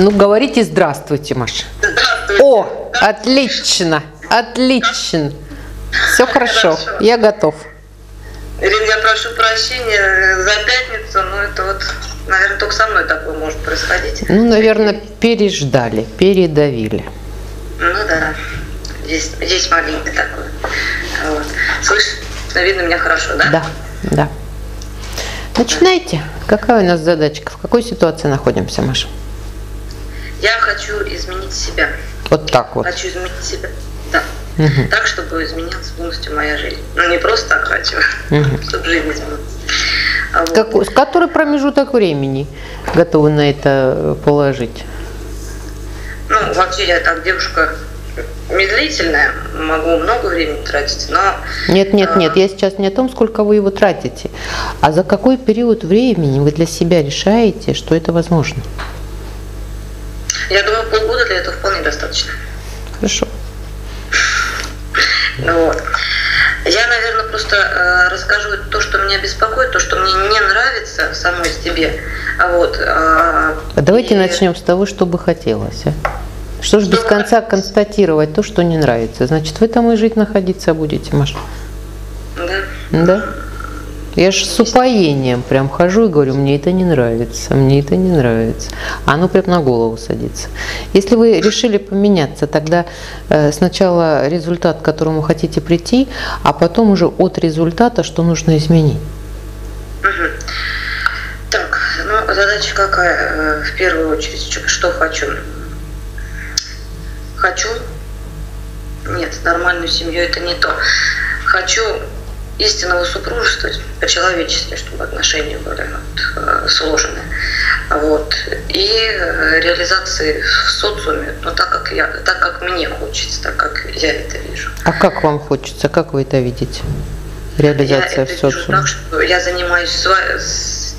Ну, говорите здравствуйте, Маша. Здравствуйте. О, отлично, отлично. Все хорошо, Хорошо. я готов. Ирина, я прошу прощения за пятницу, но это вот, наверное, только со мной такое может происходить. Ну, наверное, переждали, передавили. Ну да, есть, есть маленький такой. Вот. Слышь, видно меня хорошо, да? Да, да. Начинайте. Какая у нас задачка? В какой ситуации находимся, Маша? Я хочу изменить себя. Вот так вот. Хочу изменить себя. Да. Мгм. Так, чтобы изменилась полностью моя жизнь. Ну, не просто так хочу, Мгм. чтобы жизнь изменилась. А вот. С который промежуток времени готовы на это э, положить? Ну, вообще я так девушка медлительная, могу много времени тратить, но... Нет, нет, а, нет, я сейчас не о том, сколько вы его тратите, а за какой период времени вы для себя решаете, что это возможно. Я думаю, полгода для этого вполне достаточно. Хорошо. Ну Вот. Я, наверное, просто э, расскажу то, что меня беспокоит, то, что мне не нравится самой себе. А Вот. а, А давайте и- начнем с того, что бы хотелось. а. Что ж без Что конца хотелось? констатировать то, что не нравится? Значит, вы там и жить находиться будете, Маша. Да. Да? Я же с упоением прям хожу и говорю, мне это не нравится, мне это не нравится. А оно прям на голову садится. Если вы решили поменяться, тогда э, сначала результат, к которому хотите прийти, а потом уже от результата, что нужно изменить. Так, ну, задача какая? э, В первую очередь, что хочу? Хочу? Нет, нормальную семью это не то. Хочу истинного супружества по-человечески, чтобы отношения были вот, э, сложные. Вот. И э, реализации в социуме, ну, так как, я, так как мне хочется, так как я это вижу. А как вам хочется, как вы это видите? Я Реализация это в вижу социуме. так, что я занимаюсь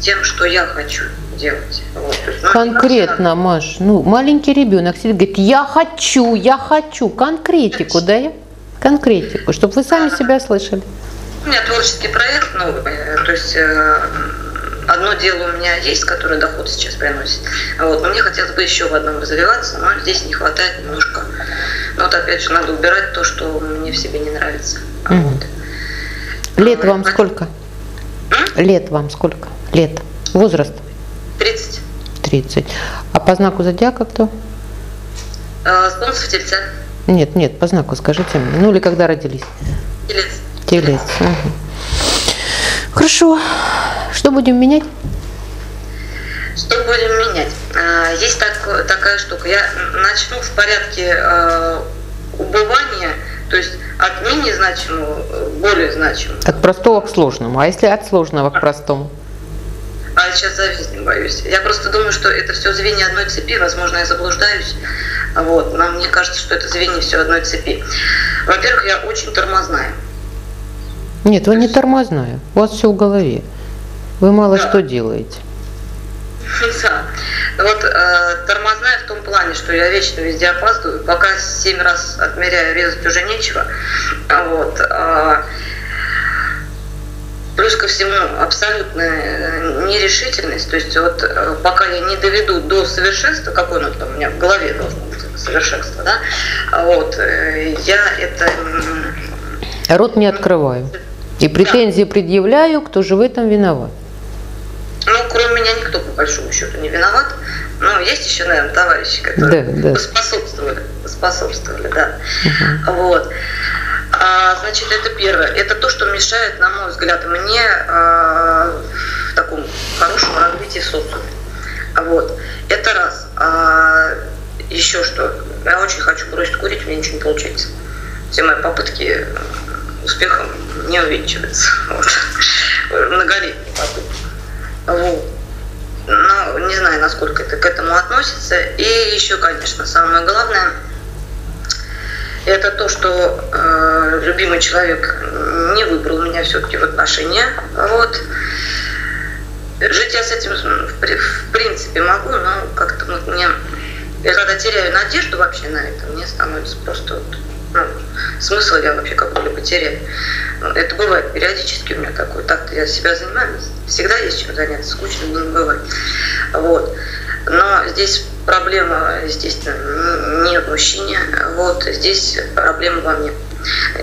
тем, что я хочу делать. Вот. Ну, Конкретно, Маш, ну, маленький ребенок сидит, говорит, я хочу, я хочу, конкретику, да? Конкретику, чтобы вы сами себя слышали. У меня творческий проект новый, э, то есть э, одно дело у меня есть, которое доход сейчас приносит. Вот, но мне хотелось бы еще в одном развиваться, но здесь не хватает немножко. Но вот опять же надо убирать то, что мне в себе не нравится. Мгм. Вот. Лет вам сколько? Лет вам сколько? Лет. Возраст 30. 30. А по знаку зодиака кто? Э, Солнце в тельце. Нет, нет, по знаку скажите мне. Ну или когда родились? Телец. Телец. Мгм. Хорошо. Что будем менять? Что будем менять? А, Есть так- такая штука. Я начну в порядке э, убывания, то есть от менее значимого к более значимого. От простого к сложному. А если от сложного к простому? А сейчас за жизнь боюсь. Я просто думаю, что это все звенья одной цепи. Возможно, я заблуждаюсь. Вот. Но мне кажется, что это звенья все одной цепи. Во-первых, я очень тормозная. Нет, вы не тормозная. У вас все в голове. Вы мало Да. что делаете. Да. Вот э, тормозная в том плане, что я вечно везде опаздываю. Пока семь раз отмеряю, резать уже нечего. А Вот. а, Плюс ко всему абсолютная э, нерешительность. То есть вот э, пока я не доведу до совершенства, какое оно там у меня в голове должно быть совершенство, да, вот, э, я это Рот не открываю. И претензии предъявляю, кто же в этом виноват. Ну, кроме меня никто, по большому счету, не виноват. Но есть еще, наверное, товарищи, которые Да, да. поспособствовали. Поспособствовали, да. Вот. А, значит, это первое. Это то, что мешает, на мой взгляд, мне а, в таком хорошем развитии в социуме. Вот. Это раз. А, еще что. Я очень хочу бросить курить, у меня ничего не получается. Все мои попытки успехом не увенчиваются. Вот. Многолетние попытки. Вот. Ну, не знаю, насколько это к этому относится. И еще, конечно, самое главное, это то, что э, любимый человек не выбрал меня все-таки в отношения. Вот. Жить я с этим в принципе могу, но как-то вот мне... Я когда теряю надежду вообще на это, мне становится просто вот, ну, смысл я вообще как-либо теряю. Ну, Это бывает периодически у меня такое. Так-то я себя занимаю, всегда есть чем заняться, скучно не бывает. Вот. Но здесь проблема, естественно, не в мужчине, вот здесь проблема во мне.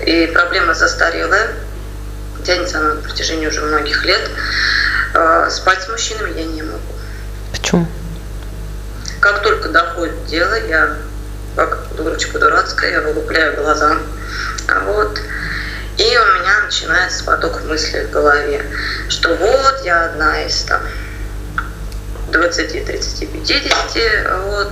И проблема застарелая, тянется она на протяжении уже многих лет. А, спать с мужчинами я не могу. Почему? Как только доходит дело, я как дурочка дурацкая, я вылупляю глаза. Вот. И у меня начинается поток мыслей в голове, что вот я одна из там 20, 30, 50, вот,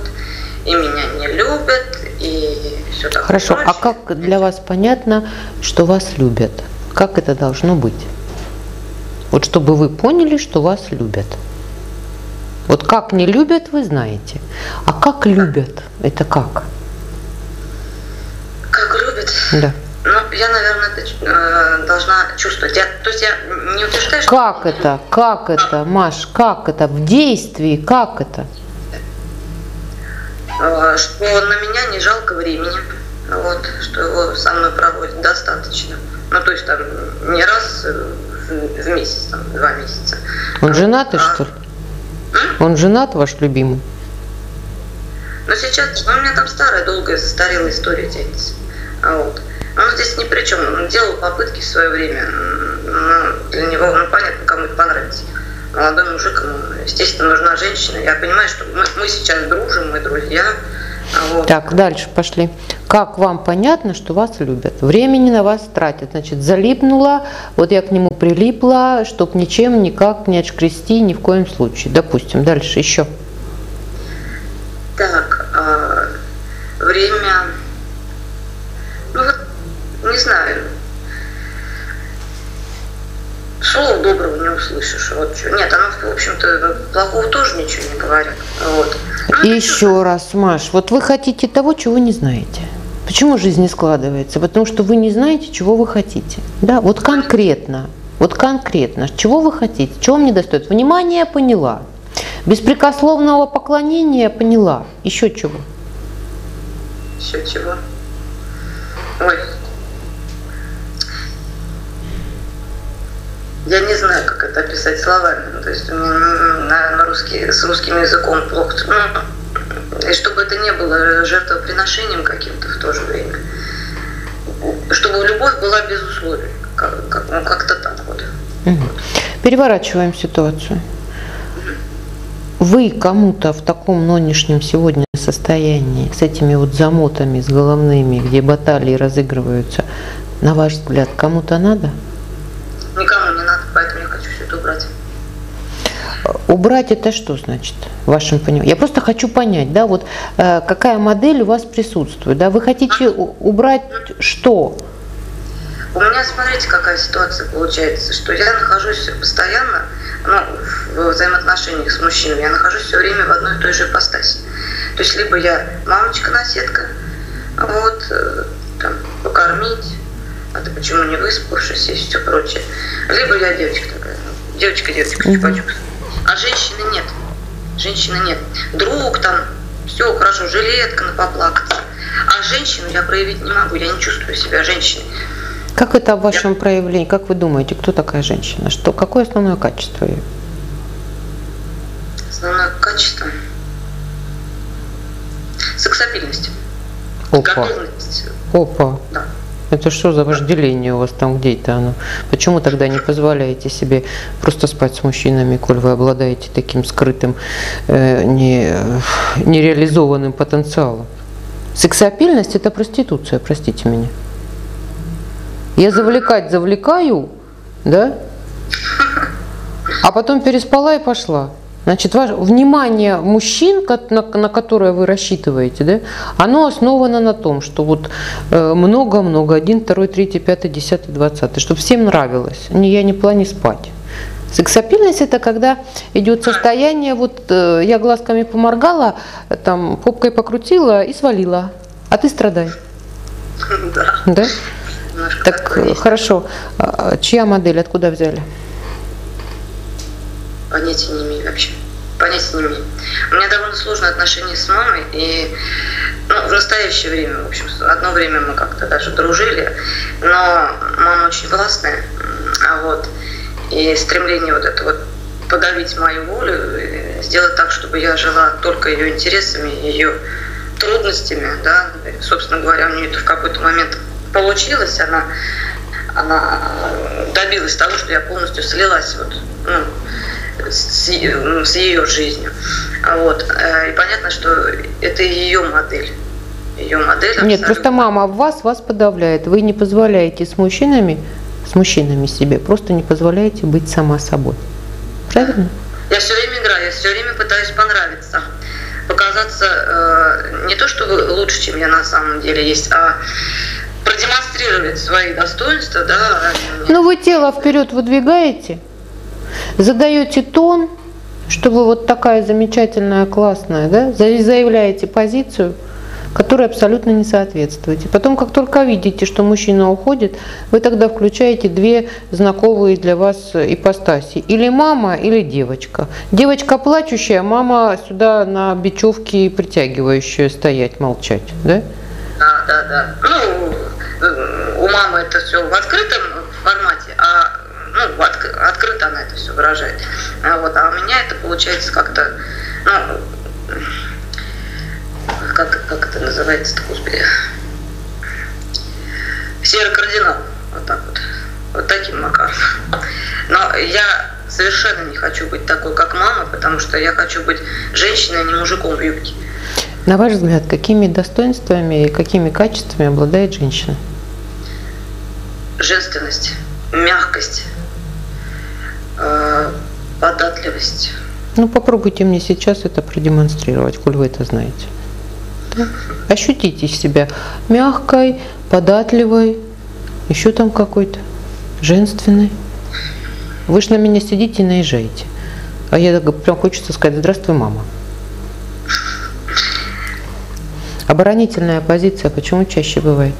и меня не любят, и все такое. Хорошо, прочее. а как для вас понятно, что вас любят? Как это должно быть? Вот чтобы вы поняли, что вас любят. Вот как не любят, вы знаете. А как любят, это как? Да. Ну, я, наверное, это э, должна чувствовать. Я, то есть я не утверждаю, что... Как это? Как это, Маш? Как это? В действии? Как это? э, что на меня не жалко времени, вот, что его со мной проводят достаточно. Ну, то есть там не раз в, месяц, там, два месяца. Он женатый, А, что ли? м? Он женат, ваш любимый? Но сейчас, ну, у меня там старая, долгая, застарелая история тянется. А Вот. Он здесь ни при чем. Он делал попытки в свое время. Ну, для него, ну, понятно, кому это понравится. Молодой мужик, ему, естественно, нужна женщина. Я понимаю, что мы, мы сейчас дружим, мы друзья. А Вот. Так, дальше пошли. Как вам понятно, что вас любят? Времени на вас тратят. Значит, залипнула, вот я к нему прилипла, чтоб ничем, никак не отшкрести, ни в коем случае. Допустим, дальше еще. Так, а, время... Ну не знаю. Слова доброго не услышишь. Вот что. Нет, оно, в общем-то, плохого тоже ничего не говорят. Вот. Ну, И это еще раз, Маш, вот вы хотите того, чего не знаете. Почему жизнь не складывается? Потому что вы не знаете, чего вы хотите. Да, вот конкретно, вот конкретно, чего вы хотите, чего вам не достает. Внимание поняла. Беспрекословного поклонения поняла. Еще чего? Еще чего? Ой. Я не знаю, как это описать словами. Ну, То есть на, на русский, с русским языком плохо. Ну, И чтобы это не было жертвоприношением каким-то в то же время. Чтобы любовь была без условий. Как, как- ну, как-то так вот. Переворачиваем ситуацию. Вы кому-то в таком нынешнем сегодня состоянии, с этими вот замотами, с головными, где баталии разыгрываются, на ваш взгляд, кому-то надо? Никому не надо, поэтому я хочу все это убрать. Убрать это что значит, в вашем понимании? Я просто хочу понять, да, вот э, какая модель у вас присутствует, да, вы хотите убрать что? У меня, смотрите, какая ситуация получается, что я нахожусь постоянно, ну, в взаимоотношениях с мужчиной, я нахожусь все время в одной и той же ипостаси. То есть либо я мамочка-наседка, вот, э, там, покормить, а ты почему не выспавшись и все прочее. Либо я девочка такая, ну, девочка-девочка, Мгм. чупа-чупс. А женщины нет. Женщины нет. Друг там, все хорошо, жилетка на поплакаться. А женщину я проявить не могу, я не чувствую себя женщиной. Как это в вашем проявлении? Как вы думаете, кто такая женщина? Что, какое основное качество ее? Основное качество. Сексапильность. Опа, Готовность. опа. Да. Это что за вожделение у вас там где-то оно? Почему тогда не позволяете себе просто спать с мужчинами, коль вы обладаете таким скрытым, э, не, нереализованным потенциалом? Сексапильность – это проституция, простите меня. Я завлекать завлекаю, да? А потом переспала и пошла. Значит, ваше внимание мужчин, на, на которое вы рассчитываете, да, оно основано на том, что вот э, много-много, один, второй, третий, пятый, десятый, двадцатый, чтобы всем нравилось. Я не плане спать. Сексапильность это когда идет состояние, вот э, я глазками поморгала, там попкой покрутила и свалила, а ты страдай, Да. да? Так э, хорошо, А, чья модель, откуда взяли? Понятия не имею вообще. Понятия не имею. У меня довольно сложные отношения с мамой, и ну, в настоящее время, в общем, одно время мы как-то даже дружили, но мама очень властная, а вот, и стремление вот это вот подавить мою волю, э, сделать так, чтобы я жила только ее интересами, ее трудностями, да, собственно говоря, у нее это в какой-то момент получилось, она, она добилась того, что я полностью слилась вот, ну, с, с ее жизнью. Вот. Э, и понятно, что это ее модель. Ее модель абсолютно. Нет, просто мама вас вас подавляет. Вы не позволяете с мужчинами, с мужчинами себе, просто не позволяете быть сама собой. Правильно? Я все время играю, я все время пытаюсь понравиться показаться э, не то, что вы лучше, чем я на самом деле есть, а продемонстрировать свои достоинства, да. Ну вы тело вперед выдвигаете, задаете тон, что вы вот такая замечательная, классная, да, заявляете позицию – которой абсолютно не соответствуете. Потом, как только видите, что мужчина уходит, вы тогда включаете две знакомые для вас ипостаси. Или мама, или девочка. Девочка плачущая, мама сюда на бечевке притягивающая стоять, молчать. Да? Да, да, да. Ну, у мамы это все в открытом формате, а ну, открыто она это все выражает. А, вот, а у меня это получается как-то, ну, как, как это называется-то, господи, серый кардинал, вот так вот, вот таким макаром. Но я совершенно не хочу быть такой, как мама, потому что я хочу быть женщиной, а не мужиком в юбке. На ваш взгляд, какими достоинствами и какими качествами обладает женщина? Женственность, мягкость, э, податливость. Ну, попробуйте мне сейчас это продемонстрировать, коль вы это знаете. Ощутите себя мягкой, податливой, еще там какой-то, женственной. Вы же на меня сидите и наезжаете. А я прям хочется сказать, здравствуй, мама. Оборонительная позиция почему чаще бывает?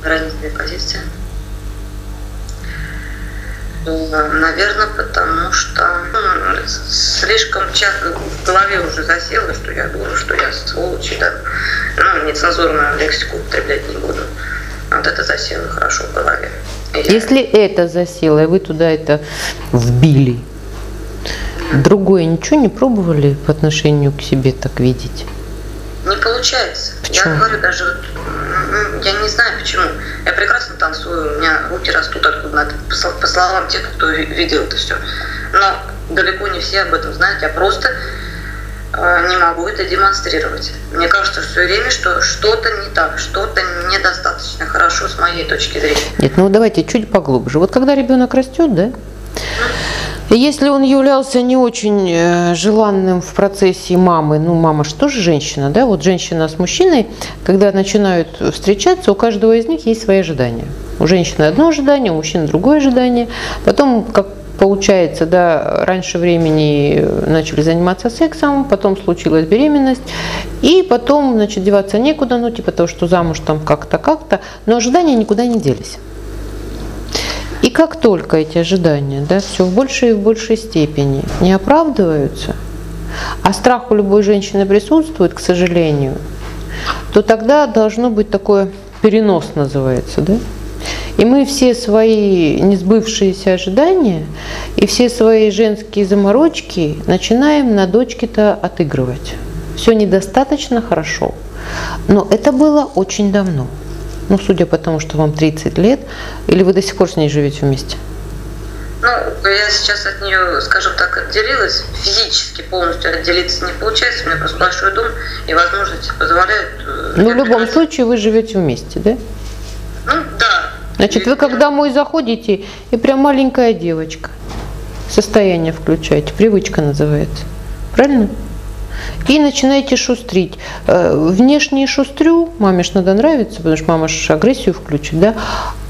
Оборонительная позиция? Наверное, потому что слишком часто в голове уже засело, что я дура, что я сволочь, да. Ну, нецензурную лексику употреблять не буду. Вот это засело хорошо в голове. И Если я... это засело, и вы туда это вбили, другое ничего не пробовали по отношению к себе так видеть? Не получается. Почему? Я говорю даже, я не знаю почему. Я прекрасно танцую, у меня руки растут откуда надо, по словам тех, кто видел это все. Но далеко не все об этом знают. Я просто э, не могу это демонстрировать. Мне кажется все время, что что-то не так, что-то недостаточно хорошо с моей точки зрения. Нет, ну давайте чуть поглубже. Вот когда ребенок растет, да, если он являлся не очень э, желанным в процессе мамы, ну мама же тоже женщина, да, вот женщина с мужчиной, когда начинают встречаться, у каждого из них есть свои ожидания. У женщины одно ожидание, у мужчины другое ожидание. Потом, как получается, да, раньше времени начали заниматься сексом, потом случилась беременность, и потом, значит, деваться некуда, ну, типа того, что замуж там как-то, как-то, но ожидания никуда не делись. Как только эти ожидания да, все в большей и в большей степени не оправдываются, а страх у любой женщины присутствует, к сожалению, то тогда должно быть такое перенос называется, да? И мы все свои несбывшиеся ожидания и все свои женские заморочки начинаем на дочке-то отыгрывать. Все недостаточно хорошо. Но это было очень давно. Ну, судя по тому, что вам 30 лет, или вы до сих пор с ней живете вместе? Ну, я сейчас от нее, скажем так, отделилась. Физически полностью отделиться не получается. У меня просто большой дом, и возможности позволяют. Э, ну, в любом случае вы живете вместе, да? Ну, да. Значит, вы как домой заходите, и прям маленькая девочка. Состояние включаете, привычка называется. Правильно? И начинаете шустрить. Э, внешне шустрю, маме ж надо нравиться, потому что мама ж агрессию включит, да,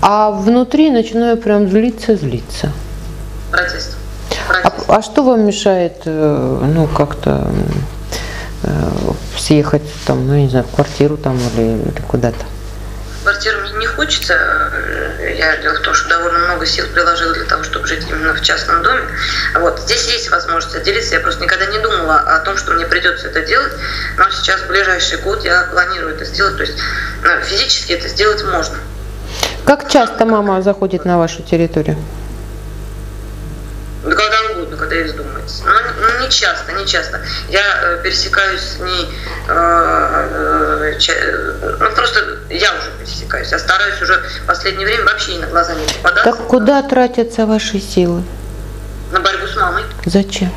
а внутри начинаю прям злиться, злиться. Протест. Протест. А, а что вам мешает, э, ну, как-то э, съехать там, ну, не знаю, в квартиру там или, или куда-то? Квартиру мне не хочется. Я дело в том, что довольно много сил приложила для того, чтобы жить именно в частном доме. Вот. Здесь есть возможность отделиться. Я просто никогда не думала о том, что мне придется это делать. Но сейчас в ближайший год я планирую это сделать. То есть ну, физически это сделать можно. Как часто мама заходит на вашу территорию? Да когда угодно, когда ей вздумается. Но, Ну, не часто, не часто. Я э, пересекаюсь с ней, э, э, ну, просто я уже пересекаюсь. Я стараюсь уже в последнее время вообще ей на глаза не попадаться. Так куда тратятся ваши силы? На борьбу с мамой. Зачем?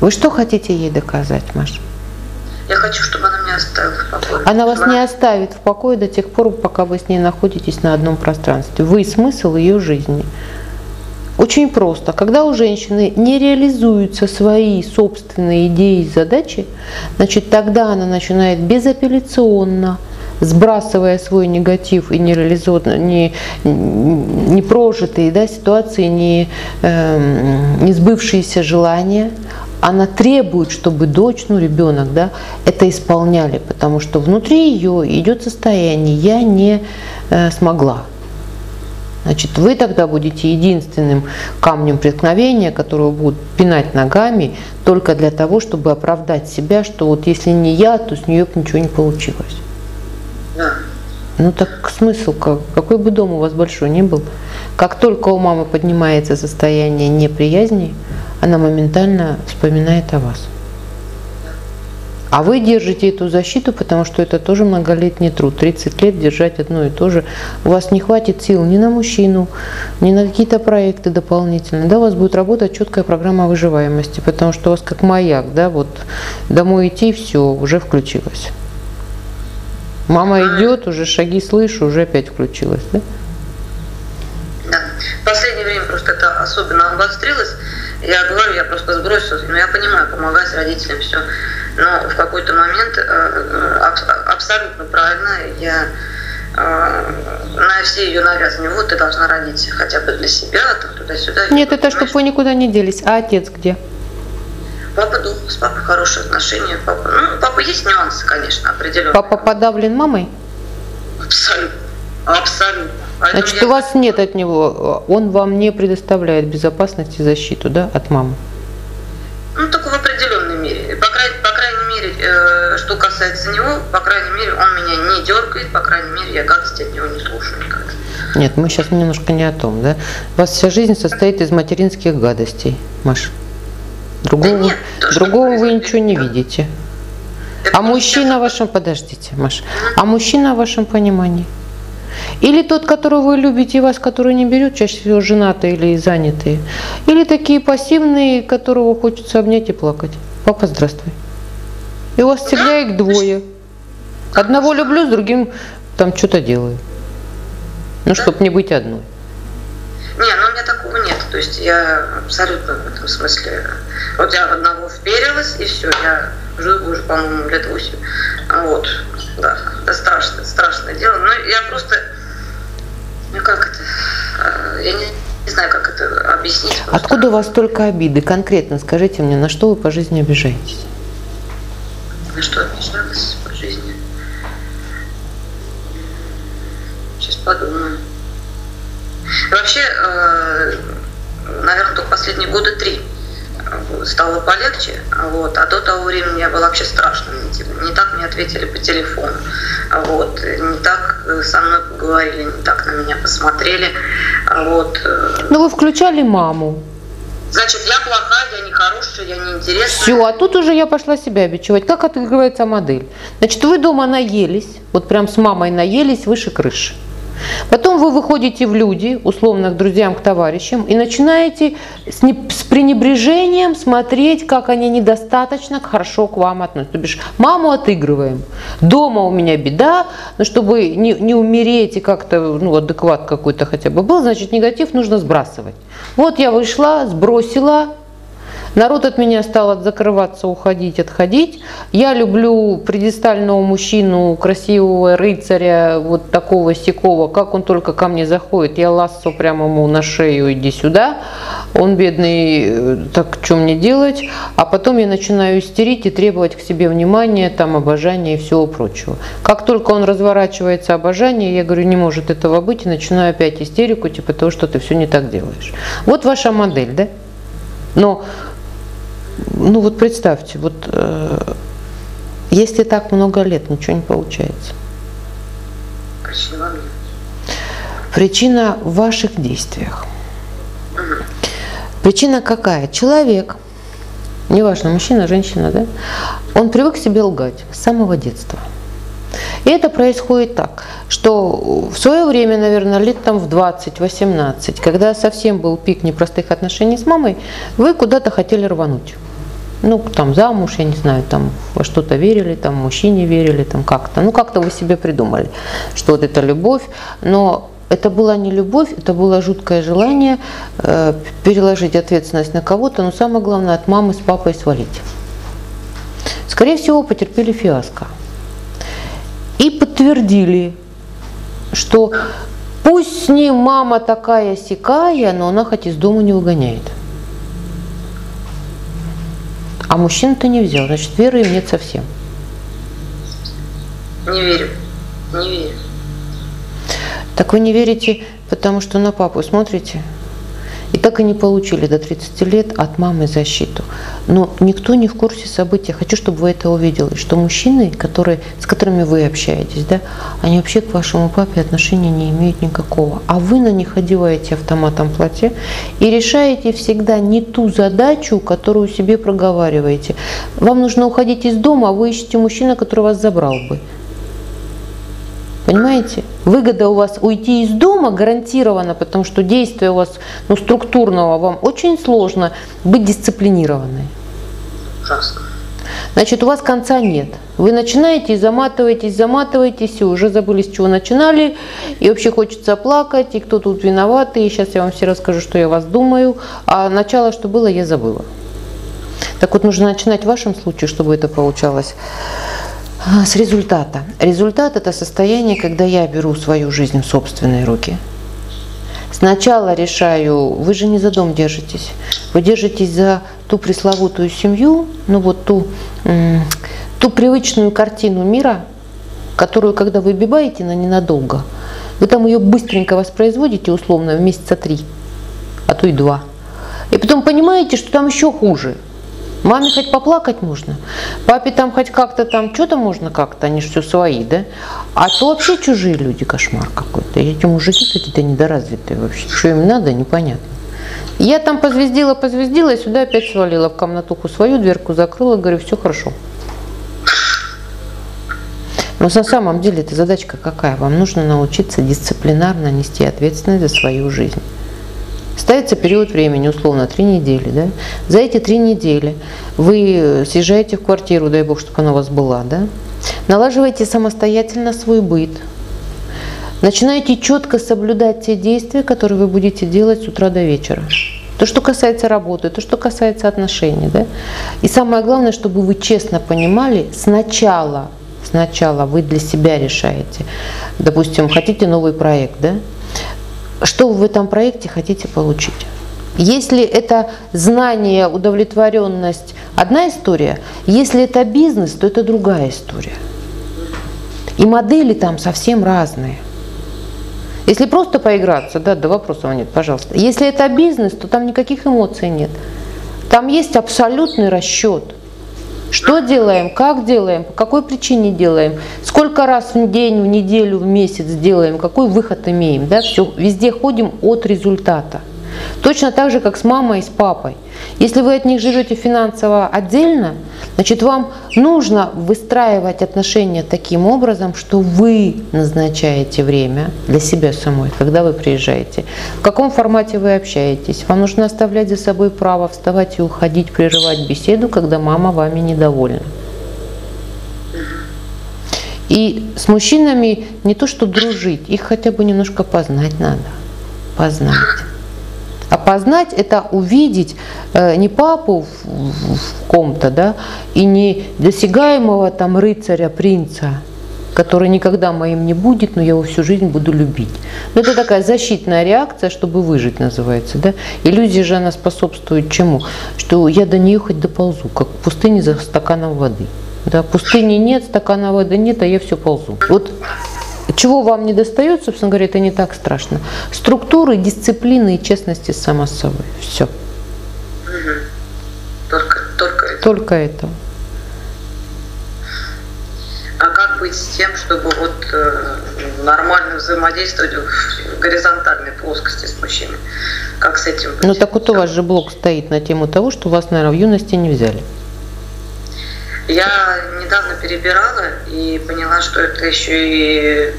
Вы что хотите ей доказать, Маша? Я хочу, чтобы она меня оставила в покое. Она вас не оставит в покое до тех пор, пока вы с ней находитесь на одном пространстве. Вы смысл ее жизни. Очень просто. Когда у женщины не реализуются свои собственные идеи и задачи, значит тогда она начинает безапелляционно, сбрасывая свой негатив и не, реализованные, не, не прожитые да, ситуации, не, эм, не сбывшиеся желания, она требует, чтобы дочь, ну ребенок, да, это исполняли, потому что внутри ее идет состояние «я не э, смогла». Значит, вы тогда будете единственным камнем преткновения, которого будут пинать ногами только для того, чтобы оправдать себя, что вот если не я, то с нее ничего не получилось. Ну так смысл, как, какой бы дом у вас большой ни был, как только у мамы поднимается состояние неприязни, она моментально вспоминает о вас. А вы держите эту защиту, потому что это тоже многолетний труд. 30 лет держать одно и то же. У вас не хватит сил ни на мужчину, ни на какие-то проекты дополнительные. Да, у вас будет работать четкая программа выживаемости, потому что у вас как маяк, да, вот домой идти, все, уже включилось. Мама идет, уже шаги слышу, уже опять включилась, да? Да. В последнее время просто это особенно обострилось. Я говорю, я просто сбросила, но я понимаю, помогать родителям все. Но в какой-то момент э, э, аб- абсолютно правильно я э, на все ее навязывания, вот ты должна родить хотя бы для себя, там туда-сюда. Нет, это чтобы вы никуда не делись. А отец где? Папа дома, с папой хорошие отношения. Папа, ну, папа есть нюансы, конечно, определенные. Папа подавлен мамой? Абсолютно. Абсолютно. Поэтому Значит, я- у вас нет от него, он вам не предоставляет безопасность и защиту, да, от мамы? Ну, только в что касается него, по крайней мере, он меня не дергает, по крайней мере, я гадости от него не слушаю никогда. Нет, мы сейчас немножко не о том, да? У вас вся жизнь состоит из материнских гадостей, Маш. Другого, Да нет, то, другого вы ничего не да. видите. Это А мужчина в вашем, подождите, Маш, а мужчина в вашем понимании? Или тот, которого вы любите, и вас, который не берет, чаще всего женатые или занятые? Или такие пассивные, которого хочется обнять и плакать? Папа, здравствуй. И у вас всегда их двое. Одного люблю, с другим там что-то делаю. Ну, чтобы не быть одной. Не, ну у меня такого нет. То есть я абсолютно в этом смысле. Вот я в одного вперилась, и все, я живу уже, по-моему, лет 8. Вот, да, это страшное, страшное дело. Но я просто, ну как это, э, я не, не знаю, как это объяснить. просто. Откуда у вас столько обиды? Конкретно скажите мне, на что вы по жизни обижаетесь? Что обижалась по жизни? Сейчас подумаю. Вообще, э, наверное, только последние года три стало полегче, вот, а до того времени я была вообще страшно. Не так мне ответили по телефону, вот, не так э, со мной поговорили, не так на меня посмотрели, вот. э. Ну, вы включали маму. Значит, я плохая, я нехорошая, я неинтересная. Все, а тут уже я пошла себя обичевать. Как отыгрывается модель? Значит, вы дома наелись, вот прям с мамой наелись выше крыши. Потом вы выходите в люди, условно к друзьям, к товарищам, и начинаете с, не- с пренебрежением смотреть, как они недостаточно хорошо к вам относятся. То бишь, маму отыгрываем. Дома у меня беда, но чтобы не, не умереть и как-то, ну, адекват какой-то хотя бы был, значит, негатив нужно сбрасывать. Вот я вышла, сбросила, Народ от меня стал закрываться, уходить, отходить. Я люблю предистального мужчину, красивого рыцаря, вот такого сякого. Как он только ко мне заходит, я лассо прямо ему на шею, иди сюда. Он бедный, э, так что мне делать? А потом я начинаю истерить и требовать к себе внимания, там, обожания и всего прочего. Как только он разворачивается обожание, я говорю, не может этого быть, и начинаю опять истерику, типа того, что ты все не так делаешь. Вот ваша модель, да? Но ну вот представьте, вот э, если так много лет, ничего не получается. Причина. Причина в ваших действиях. Причина какая? Человек, неважно, мужчина, женщина, да, он привык себе лгать с самого детства. И это происходит так, что в свое время, наверное, лет там в 20-18, когда совсем был пик непростых отношений с мамой, вы куда-то хотели рвануть. Ну, там замуж, я не знаю, там во что-то верили, там мужчине верили, там как-то. Ну, как-то вы себе придумали, что вот это любовь. Но это была не любовь, это было жуткое желание э, переложить ответственность на кого-то, но самое главное, от мамы с папой свалить. Скорее всего, потерпели фиаско. И подтвердили, что пусть с ним мама такая сякая, но она хоть из дома не выгоняет. А мужчина-то не взял, значит, веры им нет совсем. Не верю, не верю. Так вы не верите, потому что на папу смотрите? И так и не получили до 30 лет от мамы защиту. Но никто не в курсе событий. Хочу, чтобы вы это увидели, что мужчины, которые, с которыми вы общаетесь, да, они вообще к вашему папе отношения не имеют никакого. А вы на них одеваете автоматом платье и решаете всегда не ту задачу, которую себе проговариваете. Вам нужно уходить из дома, а вы ищете мужчину, который вас забрал бы. Понимаете? Выгода у вас уйти из дома гарантирована, потому что действие у вас ну, структурного вам очень сложно быть дисциплинированной. Ужасно. Значит, у вас конца нет. Вы начинаете и заматываетесь, заматываетесь, и уже забыли, с чего начинали, и вообще хочется плакать, и кто тут виноват, и сейчас я вам все расскажу, что я вас думаю, а начало, что было, я забыла. Так вот, нужно начинать в вашем случае, чтобы это получалось с результата. Результат – это состояние, когда я беру свою жизнь в собственные руки. Сначала решаю, вы же не за дом держитесь, вы держитесь за ту пресловутую семью, ну вот ту, ту привычную картину мира, которую, когда вы бибаете на ненадолго, вы там ее быстренько воспроизводите, условно, в месяца три, а то и два. И потом понимаете, что там еще хуже – Маме хоть поплакать можно, папе там хоть как-то там, что-то можно как-то, они же все свои, да? А то вообще чужие люди, кошмар какой-то. Эти мужики какие-то недоразвитые вообще. Что им надо, непонятно. Я там позвездила, позвездила, и сюда опять свалила в комнатуху свою, дверку закрыла, говорю, все хорошо. Но на самом деле эта задачка какая? Вам нужно научиться дисциплинарно нести ответственность за свою жизнь. Ставится период времени, условно, три недели. Да? За эти три недели вы съезжаете в квартиру, дай бог, чтобы она у вас была, да? налаживаете самостоятельно свой быт, начинаете четко соблюдать те действия, которые вы будете делать с утра до вечера. То, что касается работы, то, что касается отношений. Да? И самое главное, чтобы вы честно понимали, сначала, сначала вы для себя решаете, допустим, хотите новый проект, да? Что вы в этом проекте хотите получить. Если это знание, удовлетворенность – одна история, если это бизнес, то это другая история. И модели там совсем разные. Если просто поиграться, да, да вопросов нет, пожалуйста. Если это бизнес, то там никаких эмоций нет. Там есть абсолютный расчет – что делаем, как делаем, по какой причине делаем, сколько раз в день, в неделю, в месяц делаем, какой выход имеем. Да? Все, везде ходим от результата. Точно так же, как с мамой и с папой. Если вы от них живете финансово отдельно, значит вам нужно выстраивать отношения таким образом, что вы назначаете время для себя самой, когда вы приезжаете. В каком формате вы общаетесь. Вам нужно оставлять за собой право вставать и уходить, прерывать беседу, когда мама вами недовольна. И с мужчинами не то что дружить, их хотя бы немножко познать надо. Познать. Опознать – это увидеть э, не папу в ком-то, да, и не досягаемого там рыцаря, принца, который никогда моим не будет, но я его всю жизнь буду любить. Но это такая защитная реакция, чтобы выжить, называется. Да? Иллюзия же она способствует чему? Что я до нее хоть доползу, как в пустыне за стаканом воды. Да, пустыни нет, стакана воды нет, а я все ползу. Вот чего вам не достает, собственно говоря, это не так страшно. Структуры, дисциплины и честности сама с собой. Все. Только, только это. Только это. А как быть с тем, чтобы вот э, нормально взаимодействовать в горизонтальной плоскости с мужчиной? как с этим быть. Ну так вот у вас же блог стоит на тему того, что вас, наверное, в юности не взяли. Я недавно перебирала и поняла, что это еще и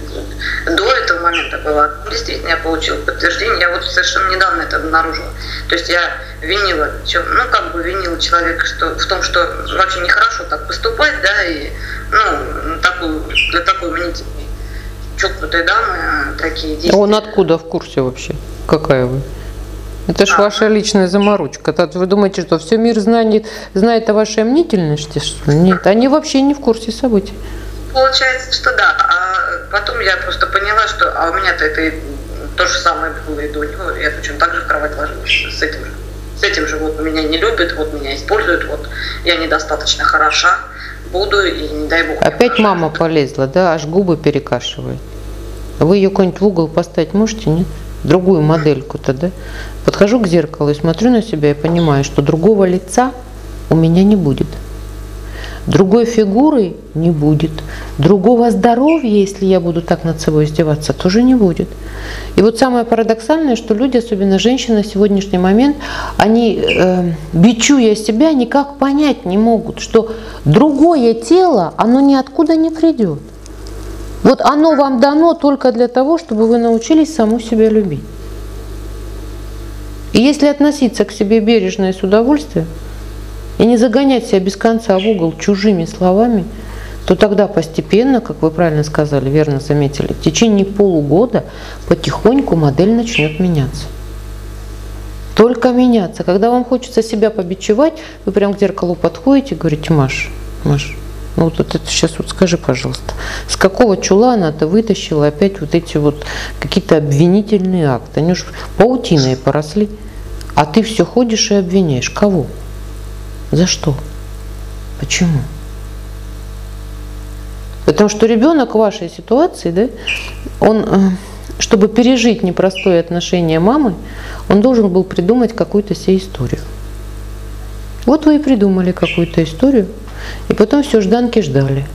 до этого момента было. Действительно, я получила подтверждение. Я вот совершенно недавно это обнаружила. То есть я винила, ну как бы винила человека что, в том, что вообще нехорошо так поступать, да, и ну, такую, для такой мнительной чокнутой дамы такие действия. Он откуда в курсе вообще? Какая вы? Это ж а. ваша личная заморочка. Вы думаете, что все мир знает, знает о вашей мнительности? Что? Нет, они вообще не в курсе событий. Получается, что да. А потом я просто поняла, что а у меня-то это то же самое было и до него. Я точно так же в кровать ложилась с этим же. С этим же вот меня не любят, вот меня используют, вот я недостаточно хороша, буду и не дай бог. Опять мама полезла, да, аж губы перекашивает. Вы ее какой-нибудь в угол поставить можете, нет? Другую модельку-то, да? Подхожу к зеркалу и смотрю на себя и понимаю, что другого лица у меня не будет. Другой фигуры не будет. Другого здоровья, если я буду так над собой издеваться, тоже не будет. И вот самое парадоксальное, что люди, особенно женщины в сегодняшний момент, они, э, бичуя себя, никак понять не могут, что другое тело, оно ниоткуда не придет. Вот оно вам дано только для того, чтобы вы научились саму себя любить. И если относиться к себе бережно и с удовольствием, и не загонять себя без конца в угол чужими словами, то тогда постепенно, как вы правильно сказали, верно заметили, в течение полугода потихоньку модель начнет меняться. Только меняться. Когда вам хочется себя побичевать, вы прям к зеркалу подходите и говорите, Маш, Маш, ну вот это сейчас вот скажи, пожалуйста, с какого чулана ты вытащила опять вот эти вот какие-то обвинительные акты? Они уж паутиной поросли. А ты все ходишь и обвиняешь. Кого? За что? Почему? Потому что ребенок в вашей ситуации, да, он, э, чтобы пережить непростое отношение мамы, он должен был придумать какую-то себе историю. Вот вы и придумали какую-то историю, и потом все жданки ждали.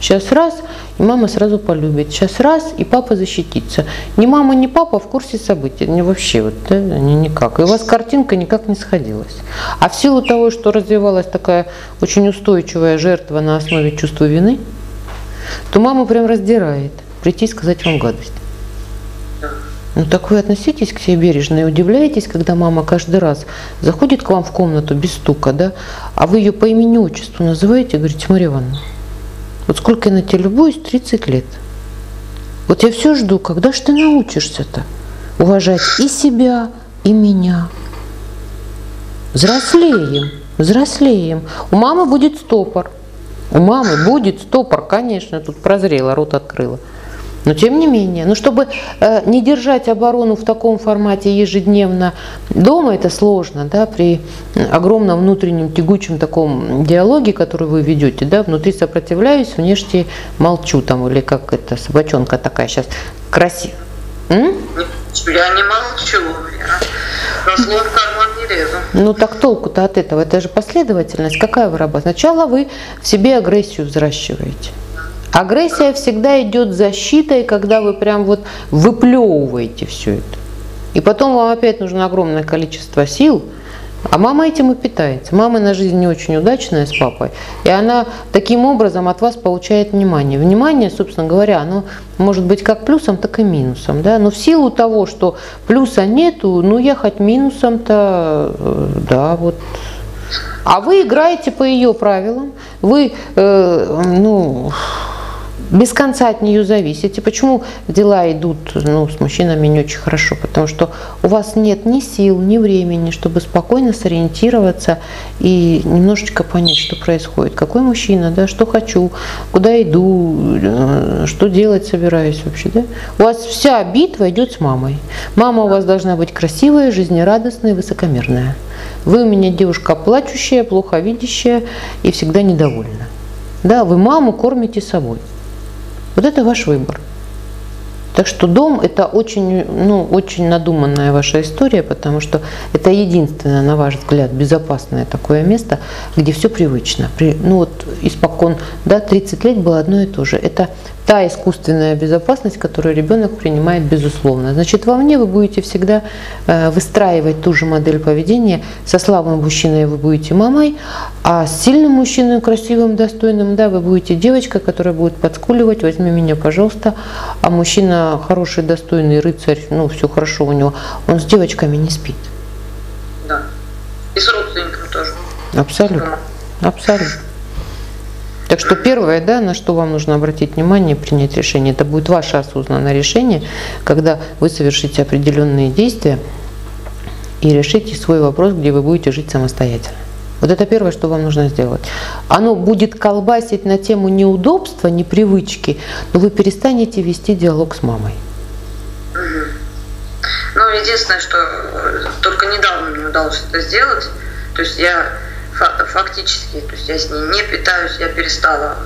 Сейчас раз, и мама сразу полюбит. Сейчас раз, и папа защитится. Ни мама, ни папа в курсе событий. Не вообще, вот, да, они никак. И у вас картинка никак не сходилась. А в силу того, что развивалась такая очень устойчивая жертва на основе чувства вины, то мама прям раздирает. Прийти и сказать вам гадость. Ну так вы относитесь к себе бережно и удивляетесь, когда мама каждый раз заходит к вам в комнату без стука, да, а вы ее по имени-отчеству называете, говорите, Мария Ивановна, вот сколько я на тебя любуюсь, 30 лет. Вот я все жду, когда же ты научишься-то уважать и себя, и меня. Взрослеем, взрослеем. У мамы будет стопор. У мамы будет стопор, конечно, тут прозрела, рот открыла. Но тем не менее, ну чтобы э, не держать оборону в таком формате ежедневно дома, это сложно, да, при огромном внутреннем тягучем таком диалоге, который вы ведете, да, внутри сопротивляюсь, внешне молчу там, или как это, собачонка такая сейчас красивая. Я не молчу, я слово в карман не лезу. Ну так толку-то от этого, это же последовательность. Какая вы работа? Сначала вы в себе агрессию взращиваете. Агрессия всегда идет защитой, когда вы прям вот выплевываете все это. И потом вам опять нужно огромное количество сил, а мама этим и питается. Мама на жизнь не очень удачная с папой, и она таким образом от вас получает внимание. Внимание, собственно говоря, оно может быть как плюсом, так и минусом. Да? Но в силу того, что плюса нету, ну ехать минусом-то, э, да, вот а вы играете по ее правилам, вы, э, ну, без конца от нее зависите. Почему дела идут ну, с мужчинами не очень хорошо? Потому что у вас нет ни сил, ни времени, чтобы спокойно сориентироваться и немножечко понять, что происходит. Какой мужчина, да, что хочу, куда иду, э, что делать собираюсь вообще. Да? У вас вся битва идет с мамой. Мама у вас должна быть красивая, жизнерадостная, высокомерная. Вы у меня девушка плачущая, плохо видящая и всегда недовольна. Да, вы маму кормите собой. Вот это ваш выбор. Так что дом это очень, ну, очень надуманная ваша история, потому что это единственное, на ваш взгляд, безопасное такое место, где все привычно. Ну вот испокон, да, 30 лет было одно и то же. Это та искусственная безопасность, которую ребенок принимает безусловно. Значит, вовне вы будете всегда э, выстраивать ту же модель поведения. Со слабым мужчиной вы будете мамой, а с сильным мужчиной, красивым, достойным, да, вы будете девочка, которая будет подскуливать, возьми меня, пожалуйста. А мужчина хороший, достойный рыцарь, ну, все хорошо у него, он с девочками не спит. Да. И с родственниками тоже. Абсолютно. Абсолютно. Так что первое, да, на что вам нужно обратить внимание, принять решение, это будет ваше осознанное решение, когда вы совершите определенные действия и решите свой вопрос, где вы будете жить самостоятельно. Вот это первое, что вам нужно сделать. Оно будет колбасить на тему неудобства, непривычки, но вы перестанете вести диалог с мамой. Ну, единственное, что только недавно мне удалось это сделать, то есть я фактически, то есть я с ней не питаюсь, я перестала.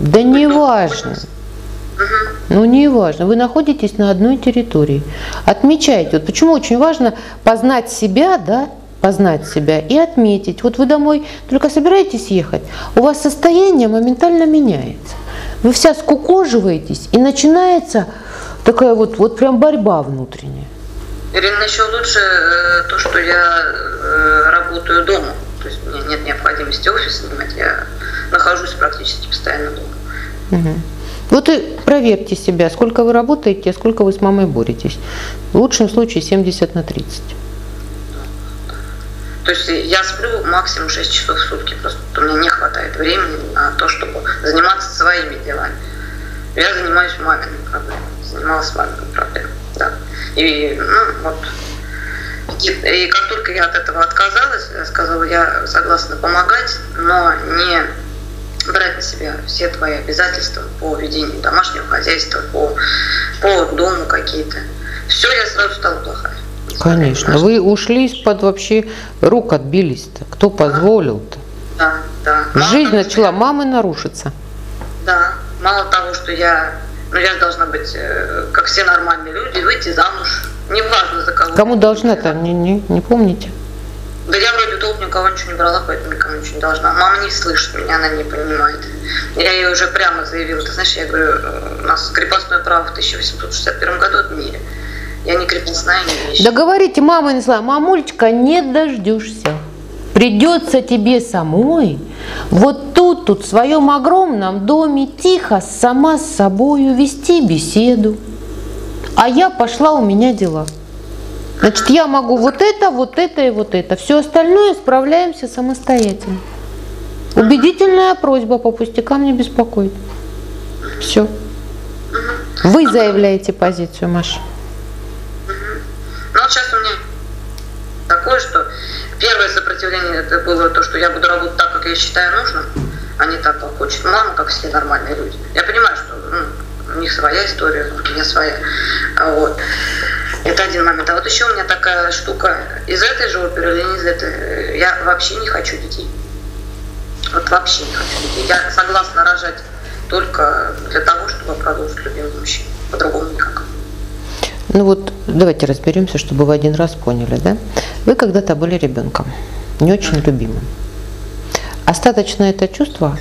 Да не важно. Угу. Ну, не важно. Вы находитесь на одной территории. Отмечайте. Вот почему очень важно познать себя, да, познать себя и отметить. Вот вы домой только собираетесь ехать, у вас состояние моментально меняется. Вы вся скукоживаетесь, и начинается такая вот, вот прям борьба внутренняя. Ирина, еще лучше э, то, что я э, работаю дома. То есть мне нет необходимости офис снимать, я нахожусь практически постоянно дома. Угу. Вот и проверьте себя, сколько вы работаете, а сколько вы с мамой боретесь. В лучшем случае 70 на 30. То есть я сплю максимум 6 часов в сутки, просто у меня не хватает времени на то, чтобы заниматься своими делами. Я занимаюсь мамиными проблемами, занималась мамиными проблемами, да. И, ну, вот, и как только я от этого отказалась, я сказала, я согласна помогать, но не брать на себя все твои обязательства по ведению домашнего хозяйства, по, по дому какие-то. Все, я сразу стала плохая. Конечно. Вы ушли из-под вообще рук отбились-то. Кто позволил-то? Да, да. Мало Жизнь того, начала я... мамы нарушиться. Да. Мало того, что я, ну я должна быть, э, как все нормальные люди, выйти замуж, Неважно за кого. Кому должна-то, не, не, не помните? Да я вроде толк никого ничего не брала, поэтому никому ничего не должна. Мама не слышит меня, она не понимает. Я ей уже прямо заявила, ты знаешь, я говорю, э, у нас крепостное право в 1861 году отменили. Я не крепостная, не вещь. Да говорите, мама не слова, мамулечка, не дождешься. Придется тебе самой вот тут, тут в своем огромном доме тихо сама с собою вести беседу а я пошла, у меня дела. Значит, я могу вот это, вот это и вот это. Все остальное справляемся самостоятельно. Убедительная просьба по пустякам не беспокоить. Все. Вы заявляете позицию, Маша. Ну, вот сейчас у меня такое, что первое сопротивление это было то, что я буду работать так, как я считаю нужным, а не так, как хочет мама, как все нормальные люди. Я понимаю, что ну, у них своя история, у меня своя. Вот. Это один момент. А вот еще у меня такая штука, из этой же оперы или не из этой, я вообще не хочу детей. Вот вообще не хочу детей. Я согласна рожать только для того, чтобы продолжить любимый мужчину. По-другому никак. Ну вот давайте разберемся, чтобы вы один раз поняли, да? Вы когда-то были ребенком, не очень любимым. Остаточное это чувство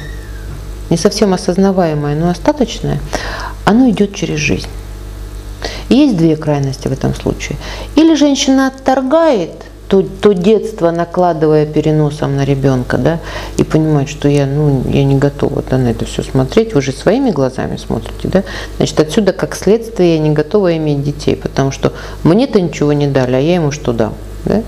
не совсем осознаваемое, но остаточное, оно идет через жизнь. есть две крайности в этом случае. Или женщина отторгает то, то детство, накладывая переносом на ребенка, да, и понимает, что я, ну, я не готова да, на это все смотреть, вы же своими глазами смотрите, да, значит, отсюда как следствие я не готова иметь детей, потому что мне-то ничего не дали, а я ему что дам, да.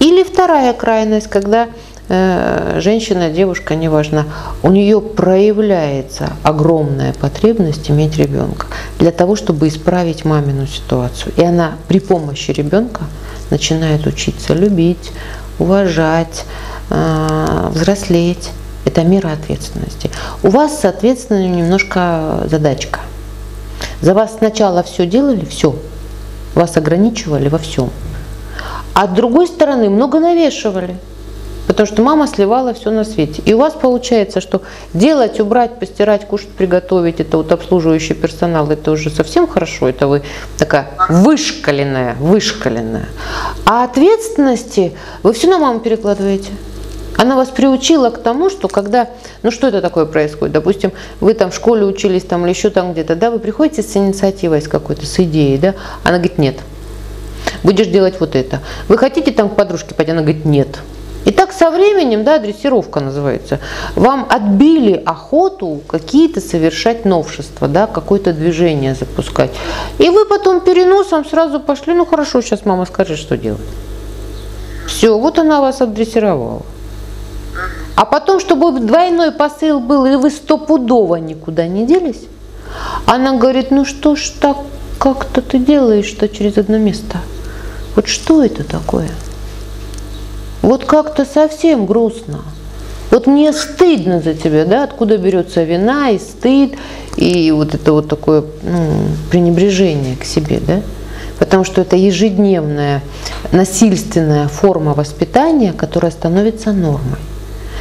Или вторая крайность, когда Э, женщина, девушка, неважно, у нее проявляется огромная потребность иметь ребенка для того, чтобы исправить мамину ситуацию. И она при помощи ребенка начинает учиться любить, уважать, э, взрослеть. Это мера ответственности. У вас, соответственно, немножко задачка. За вас сначала все делали, все. Вас ограничивали во всем. А с другой стороны, много навешивали. Потому что мама сливала все на свете. И у вас получается, что делать, убрать, постирать, кушать, приготовить, это вот обслуживающий персонал, это уже совсем хорошо, это вы такая вышкаленная, вышкаленная. А ответственности вы все на маму перекладываете. Она вас приучила к тому, что когда, ну что это такое происходит? Допустим, вы там в школе учились там или еще там где-то, да, вы приходите с инициативой, с какой-то, с идеей, да, она говорит, нет, будешь делать вот это. Вы хотите там к подружке пойти? Она говорит, нет. И так со временем, да, дрессировка называется, вам отбили охоту какие-то совершать новшества, да, какое-то движение запускать. И вы потом переносом сразу пошли, ну хорошо, сейчас мама скажет, что делать. Все, вот она вас отдрессировала. А потом, чтобы двойной посыл был, и вы стопудово никуда не делись, она говорит, ну что ж так как-то ты делаешь-то через одно место? Вот что это такое? Вот как-то совсем грустно. Вот мне стыдно за тебя, да, откуда берется вина и стыд, и вот это вот такое ну, пренебрежение к себе, да? Потому что это ежедневная насильственная форма воспитания, которая становится нормой.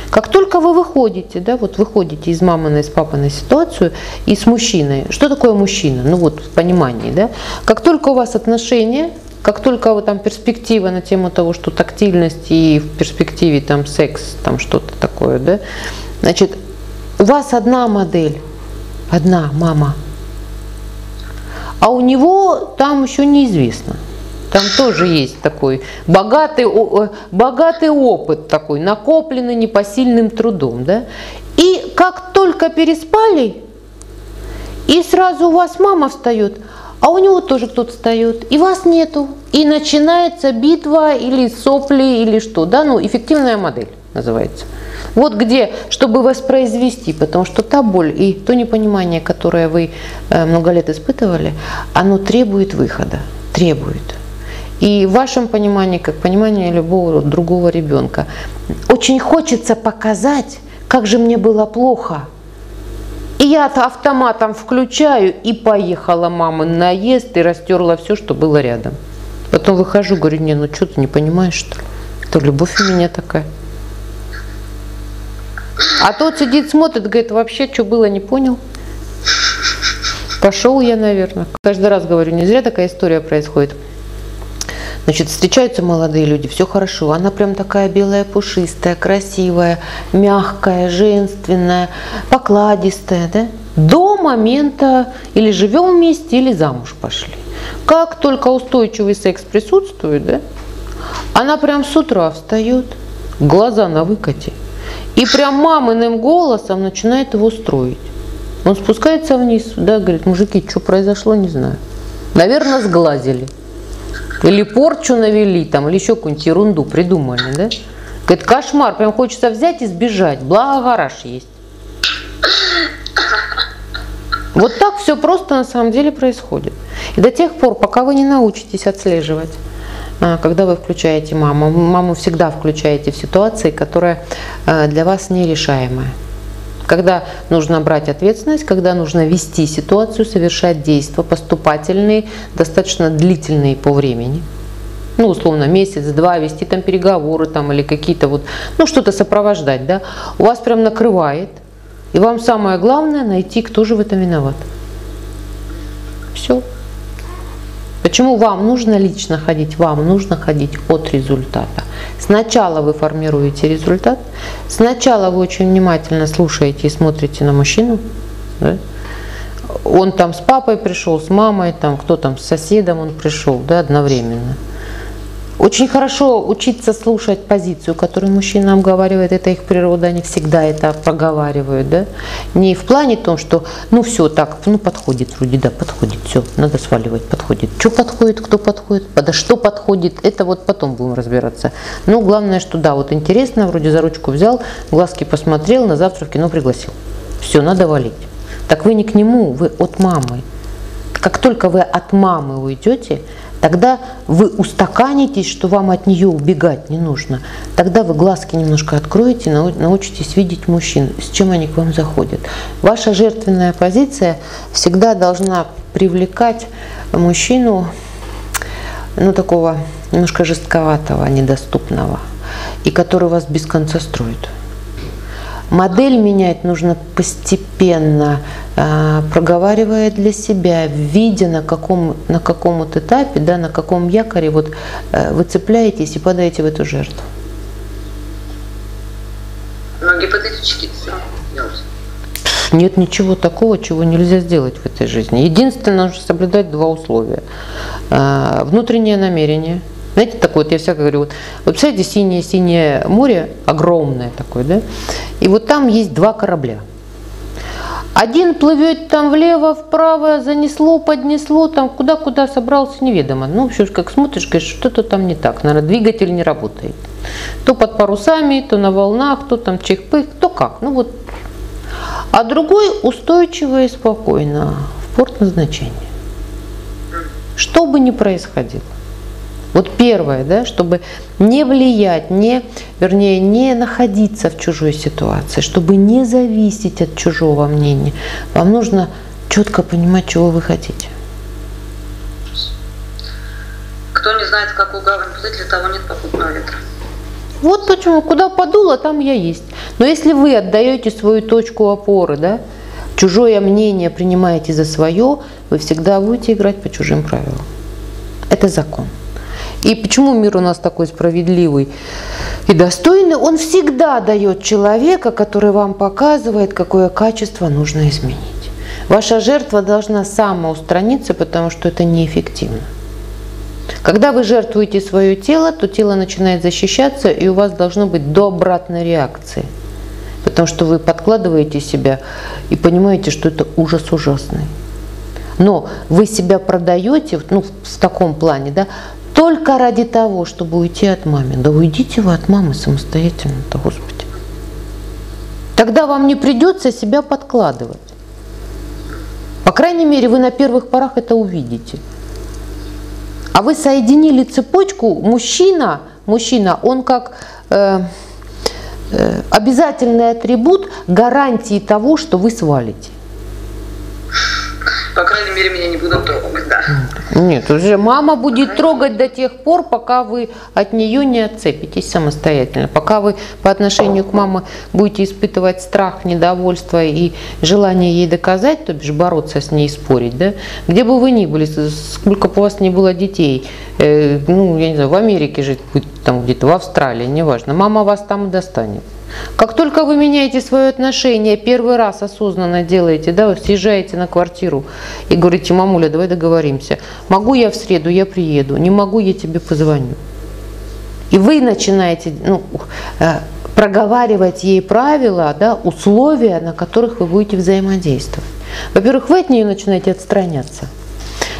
Как только вы выходите, да, вот выходите из маминой, из папиной ситуацию и с мужчиной, что такое мужчина? Ну вот в понимании, да, как только у вас отношения, как только вот там перспектива на тему того, что тактильность и в перспективе там секс, там что-то такое, да, значит, у вас одна модель, одна мама, а у него там еще неизвестно. Там тоже есть такой богатый, богатый опыт такой, накопленный непосильным трудом. Да? И как только переспали, и сразу у вас мама встает, а у него тоже кто-то встает, и вас нету. И начинается битва или сопли, или что. Да? Ну, эффективная модель называется. Вот где, чтобы воспроизвести, потому что та боль и то непонимание, которое вы э, много лет испытывали, оно требует выхода, требует. И в вашем понимании, как понимание любого другого ребенка, очень хочется показать, как же мне было плохо. И я автоматом включаю, и поехала мама наезд, и растерла все, что было рядом. Потом выхожу, говорю, не, ну что ты не понимаешь, что ли? Это любовь у меня такая. А тот сидит, смотрит, говорит, вообще, что было, не понял. Пошел я, наверное. Каждый раз говорю, не зря такая история происходит. Значит, встречаются молодые люди, все хорошо. Она прям такая белая, пушистая, красивая, мягкая, женственная, покладистая, да? До момента или живем вместе, или замуж пошли. Как только устойчивый секс присутствует, да? Она прям с утра встает, глаза на выкате, и прям маминым голосом начинает его строить. Он спускается вниз, да, говорит, мужики, что произошло, не знаю. Наверное, сглазили. Или порчу навели там, или еще какую-нибудь ерунду придумали, да? Говорит, кошмар, прям хочется взять и сбежать, благо гараж есть. Вот так все просто на самом деле происходит. И до тех пор, пока вы не научитесь отслеживать, а, когда вы включаете маму, маму всегда включаете в ситуации, которая для вас нерешаемая когда нужно брать ответственность, когда нужно вести ситуацию, совершать действия поступательные, достаточно длительные по времени. Ну, условно, месяц-два, вести там переговоры там, или какие-то вот, ну, что-то сопровождать, да, у вас прям накрывает, и вам самое главное найти, кто же в этом виноват. Все. Почему вам нужно лично ходить? Вам нужно ходить от результата. Сначала вы формируете результат, сначала вы очень внимательно слушаете и смотрите на мужчину. Да? Он там с папой пришел, с мамой, там кто там с соседом он пришел, да, одновременно. Очень хорошо учиться слушать позицию, которую мужчина обговаривает, это их природа, они всегда это проговаривают, да? Не в плане том, что, ну все так, ну подходит вроде, да, подходит, все, надо сваливать, подходит. Что подходит, кто подходит, подо что подходит, это вот потом будем разбираться. Но главное, что да, вот интересно, вроде за ручку взял, глазки посмотрел, на завтра в кино пригласил. Все, надо валить. Так вы не к нему, вы от мамы. Как только вы от мамы уйдете, Тогда вы устаканитесь, что вам от нее убегать не нужно. Тогда вы глазки немножко откроете, научитесь видеть мужчин, с чем они к вам заходят. Ваша жертвенная позиция всегда должна привлекать мужчину, ну, такого немножко жестковатого, недоступного. и который вас без конца строит. Модель менять нужно постепенно, а, проговаривая для себя, видя на каком, на каком вот этапе, да, на каком якоре вот э, вы цепляетесь и падаете в эту жертву. Но гипотетически все делать. Нет ничего такого, чего нельзя сделать в этой жизни. Единственное, нужно соблюдать два условия. А, внутреннее намерение – знаете, такое вот я всегда говорю, вот, вот представляете, синее-синее море, огромное такое, да? И вот там есть два корабля. Один плывет там влево, вправо, занесло, поднесло, там куда-куда собрался, неведомо. Ну, все как смотришь, говоришь, что-то там не так, наверное, двигатель не работает. То под парусами, то на волнах, то там чих-пых, то как. Ну вот. А другой устойчиво и спокойно в порт назначения. Что бы ни происходило. Вот первое, да, чтобы не влиять, не, вернее, не находиться в чужой ситуации, чтобы не зависеть от чужого мнения, вам нужно четко понимать, чего вы хотите. Кто не знает, в какую гавань плыть, для того нет попутного ветра. Вот почему, куда подуло, там я есть. Но если вы отдаете свою точку опоры, да, чужое мнение принимаете за свое, вы всегда будете играть по чужим правилам. Это закон. И почему мир у нас такой справедливый и достойный? Он всегда дает человека, который вам показывает, какое качество нужно изменить. Ваша жертва должна самоустраниться, потому что это неэффективно. Когда вы жертвуете свое тело, то тело начинает защищаться, и у вас должно быть до обратной реакции. Потому что вы подкладываете себя и понимаете, что это ужас ужасный. Но вы себя продаете, ну, в таком плане, да, только ради того, чтобы уйти от мамы. Да уйдите вы от мамы самостоятельно-то, Господи. Тогда вам не придется себя подкладывать. По крайней мере, вы на первых порах это увидите. А вы соединили цепочку, мужчина, мужчина, он как э, э, обязательный атрибут гарантии того, что вы свалите по крайней мере, меня не будут трогать, да. Нет, уже мама будет трогать до тех пор, пока вы от нее не отцепитесь самостоятельно. Пока вы по отношению к маме будете испытывать страх, недовольство и желание ей доказать, то бишь бороться с ней, спорить, да, где бы вы ни были, сколько бы у вас ни было детей, э, ну, я не знаю, в Америке жить, там где-то в Австралии, неважно, мама вас там достанет. Как только вы меняете свое отношение, первый раз осознанно делаете, да, съезжаете на квартиру и говорите, мамуля, давай договоримся. Могу я в среду, я приеду. Не могу, я тебе позвоню. И вы начинаете ну, э, проговаривать ей правила, да, условия, на которых вы будете взаимодействовать. Во-первых, вы от нее начинаете отстраняться.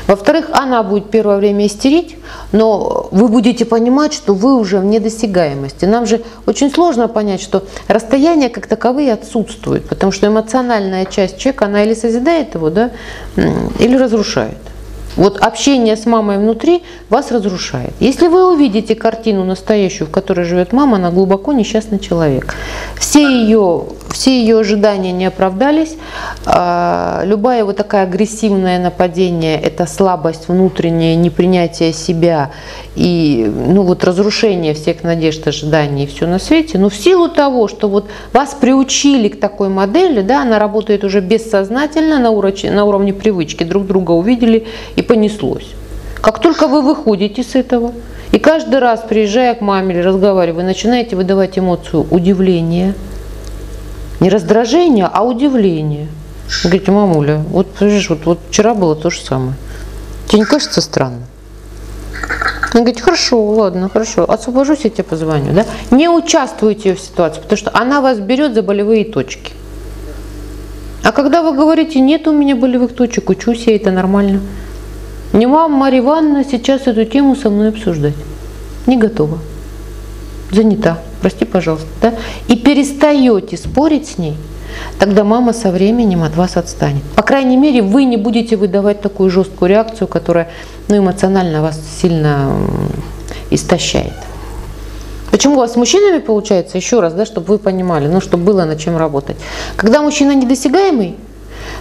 Во-вторых, она будет первое время истерить, но вы будете понимать, что вы уже в недосягаемости. Нам же очень сложно понять, что расстояния как таковые отсутствуют, потому что эмоциональная часть человека, она или созидает его, да, или разрушает. Вот общение с мамой внутри вас разрушает. Если вы увидите картину настоящую, в которой живет мама, она глубоко несчастный человек. Все ее, все ее ожидания не оправдались. А, любая вот такая агрессивное нападение – это слабость внутренняя, непринятие себя и ну, вот разрушение всех надежд, ожиданий и все на свете. Но в силу того, что вот вас приучили к такой модели, да, она работает уже бессознательно на уровне, на уровне привычки, друг друга увидели и понеслось. Как только вы выходите с этого, и каждый раз, приезжая к маме или разговаривая, вы начинаете выдавать эмоцию удивления, не раздражения, а удивления. Вы говорите, мамуля, вот, вот, вот вчера было то же самое. Тебе не кажется странно? Он говорит, хорошо, ладно, хорошо, освобожусь, я тебе позвоню. Да? Не участвуйте в ситуации, потому что она вас берет за болевые точки. А когда вы говорите, нет у меня болевых точек, учусь я, это нормально. Не вам, Марья Ивановна, сейчас эту тему со мной обсуждать. Не готова. Занята. Прости, пожалуйста. Да? И перестаете спорить с ней, тогда мама со временем от вас отстанет. По крайней мере, вы не будете выдавать такую жесткую реакцию, которая ну, эмоционально вас сильно истощает. Почему у вас с мужчинами получается, еще раз, да, чтобы вы понимали, ну, чтобы было над чем работать. Когда мужчина недосягаемый,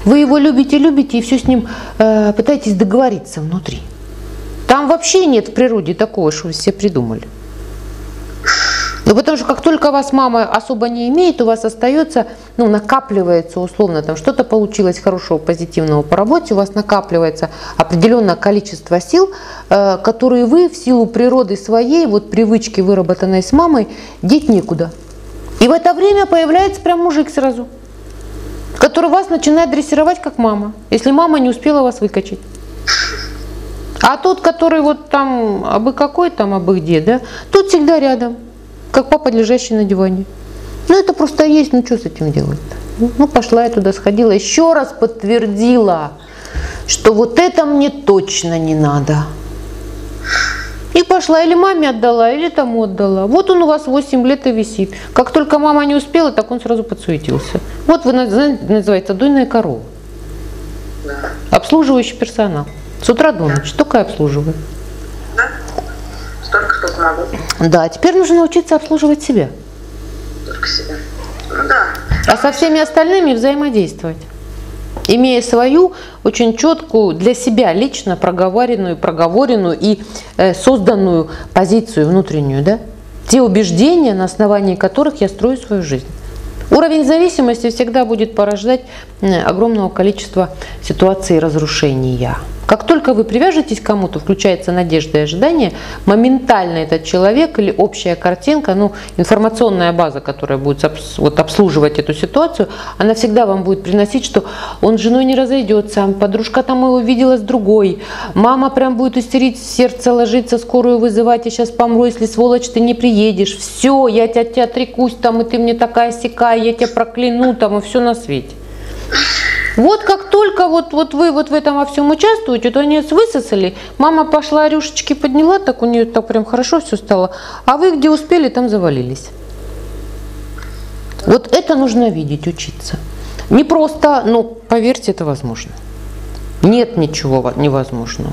вы его любите, любите и все с ним э, пытаетесь договориться внутри. Там вообще нет в природе такого, что вы все придумали. Ну, потому что как только вас мама особо не имеет, у вас остается, ну, накапливается условно, там что-то получилось хорошего, позитивного по работе, у вас накапливается определенное количество сил, э, которые вы в силу природы своей, вот привычки, выработанной с мамой, деть некуда. И в это время появляется прям мужик сразу, который вас начинает дрессировать как мама, если мама не успела вас выкачать. А тот, который вот там, абы какой там, абы где, да, тут всегда рядом как папа, лежащий на диване. Ну, это просто есть, ну, что с этим делать Ну, пошла я туда, сходила, еще раз подтвердила, что вот это мне точно не надо. И пошла, или маме отдала, или тому отдала. Вот он у вас 8 лет и висит. Как только мама не успела, так он сразу подсуетился. Вот вы называется дойная корова. Обслуживающий персонал. С утра до ночи, только обслуживаю что смогу. Да, теперь нужно научиться обслуживать себя. Только себя. Ну да. А со всеми остальными взаимодействовать. Имея свою очень четкую для себя лично проговоренную, проговоренную и э, созданную позицию внутреннюю, да? Те убеждения, на основании которых я строю свою жизнь. Уровень зависимости всегда будет порождать огромного количества ситуаций разрушения. Как только вы привяжетесь к кому-то, включается надежда и ожидание, моментально этот человек или общая картинка, ну, информационная база, которая будет вот, обслуживать эту ситуацию, она всегда вам будет приносить, что он с женой не разойдется, подружка там его видела с другой, мама прям будет истерить, сердце ложиться, скорую вызывать, я сейчас помру, если сволочь ты не приедешь, все, я тебя, тебя отрекусь там, и ты мне такая сякая, я тебя прокляну там, и все на свете. Вот как только вот, вот вы вот в этом во всем участвуете, то они высосали, мама пошла рюшечки подняла, так у нее так прям хорошо все стало, а вы где успели, там завалились. Вот это нужно видеть, учиться. Не просто, но поверьте, это возможно. Нет ничего невозможного.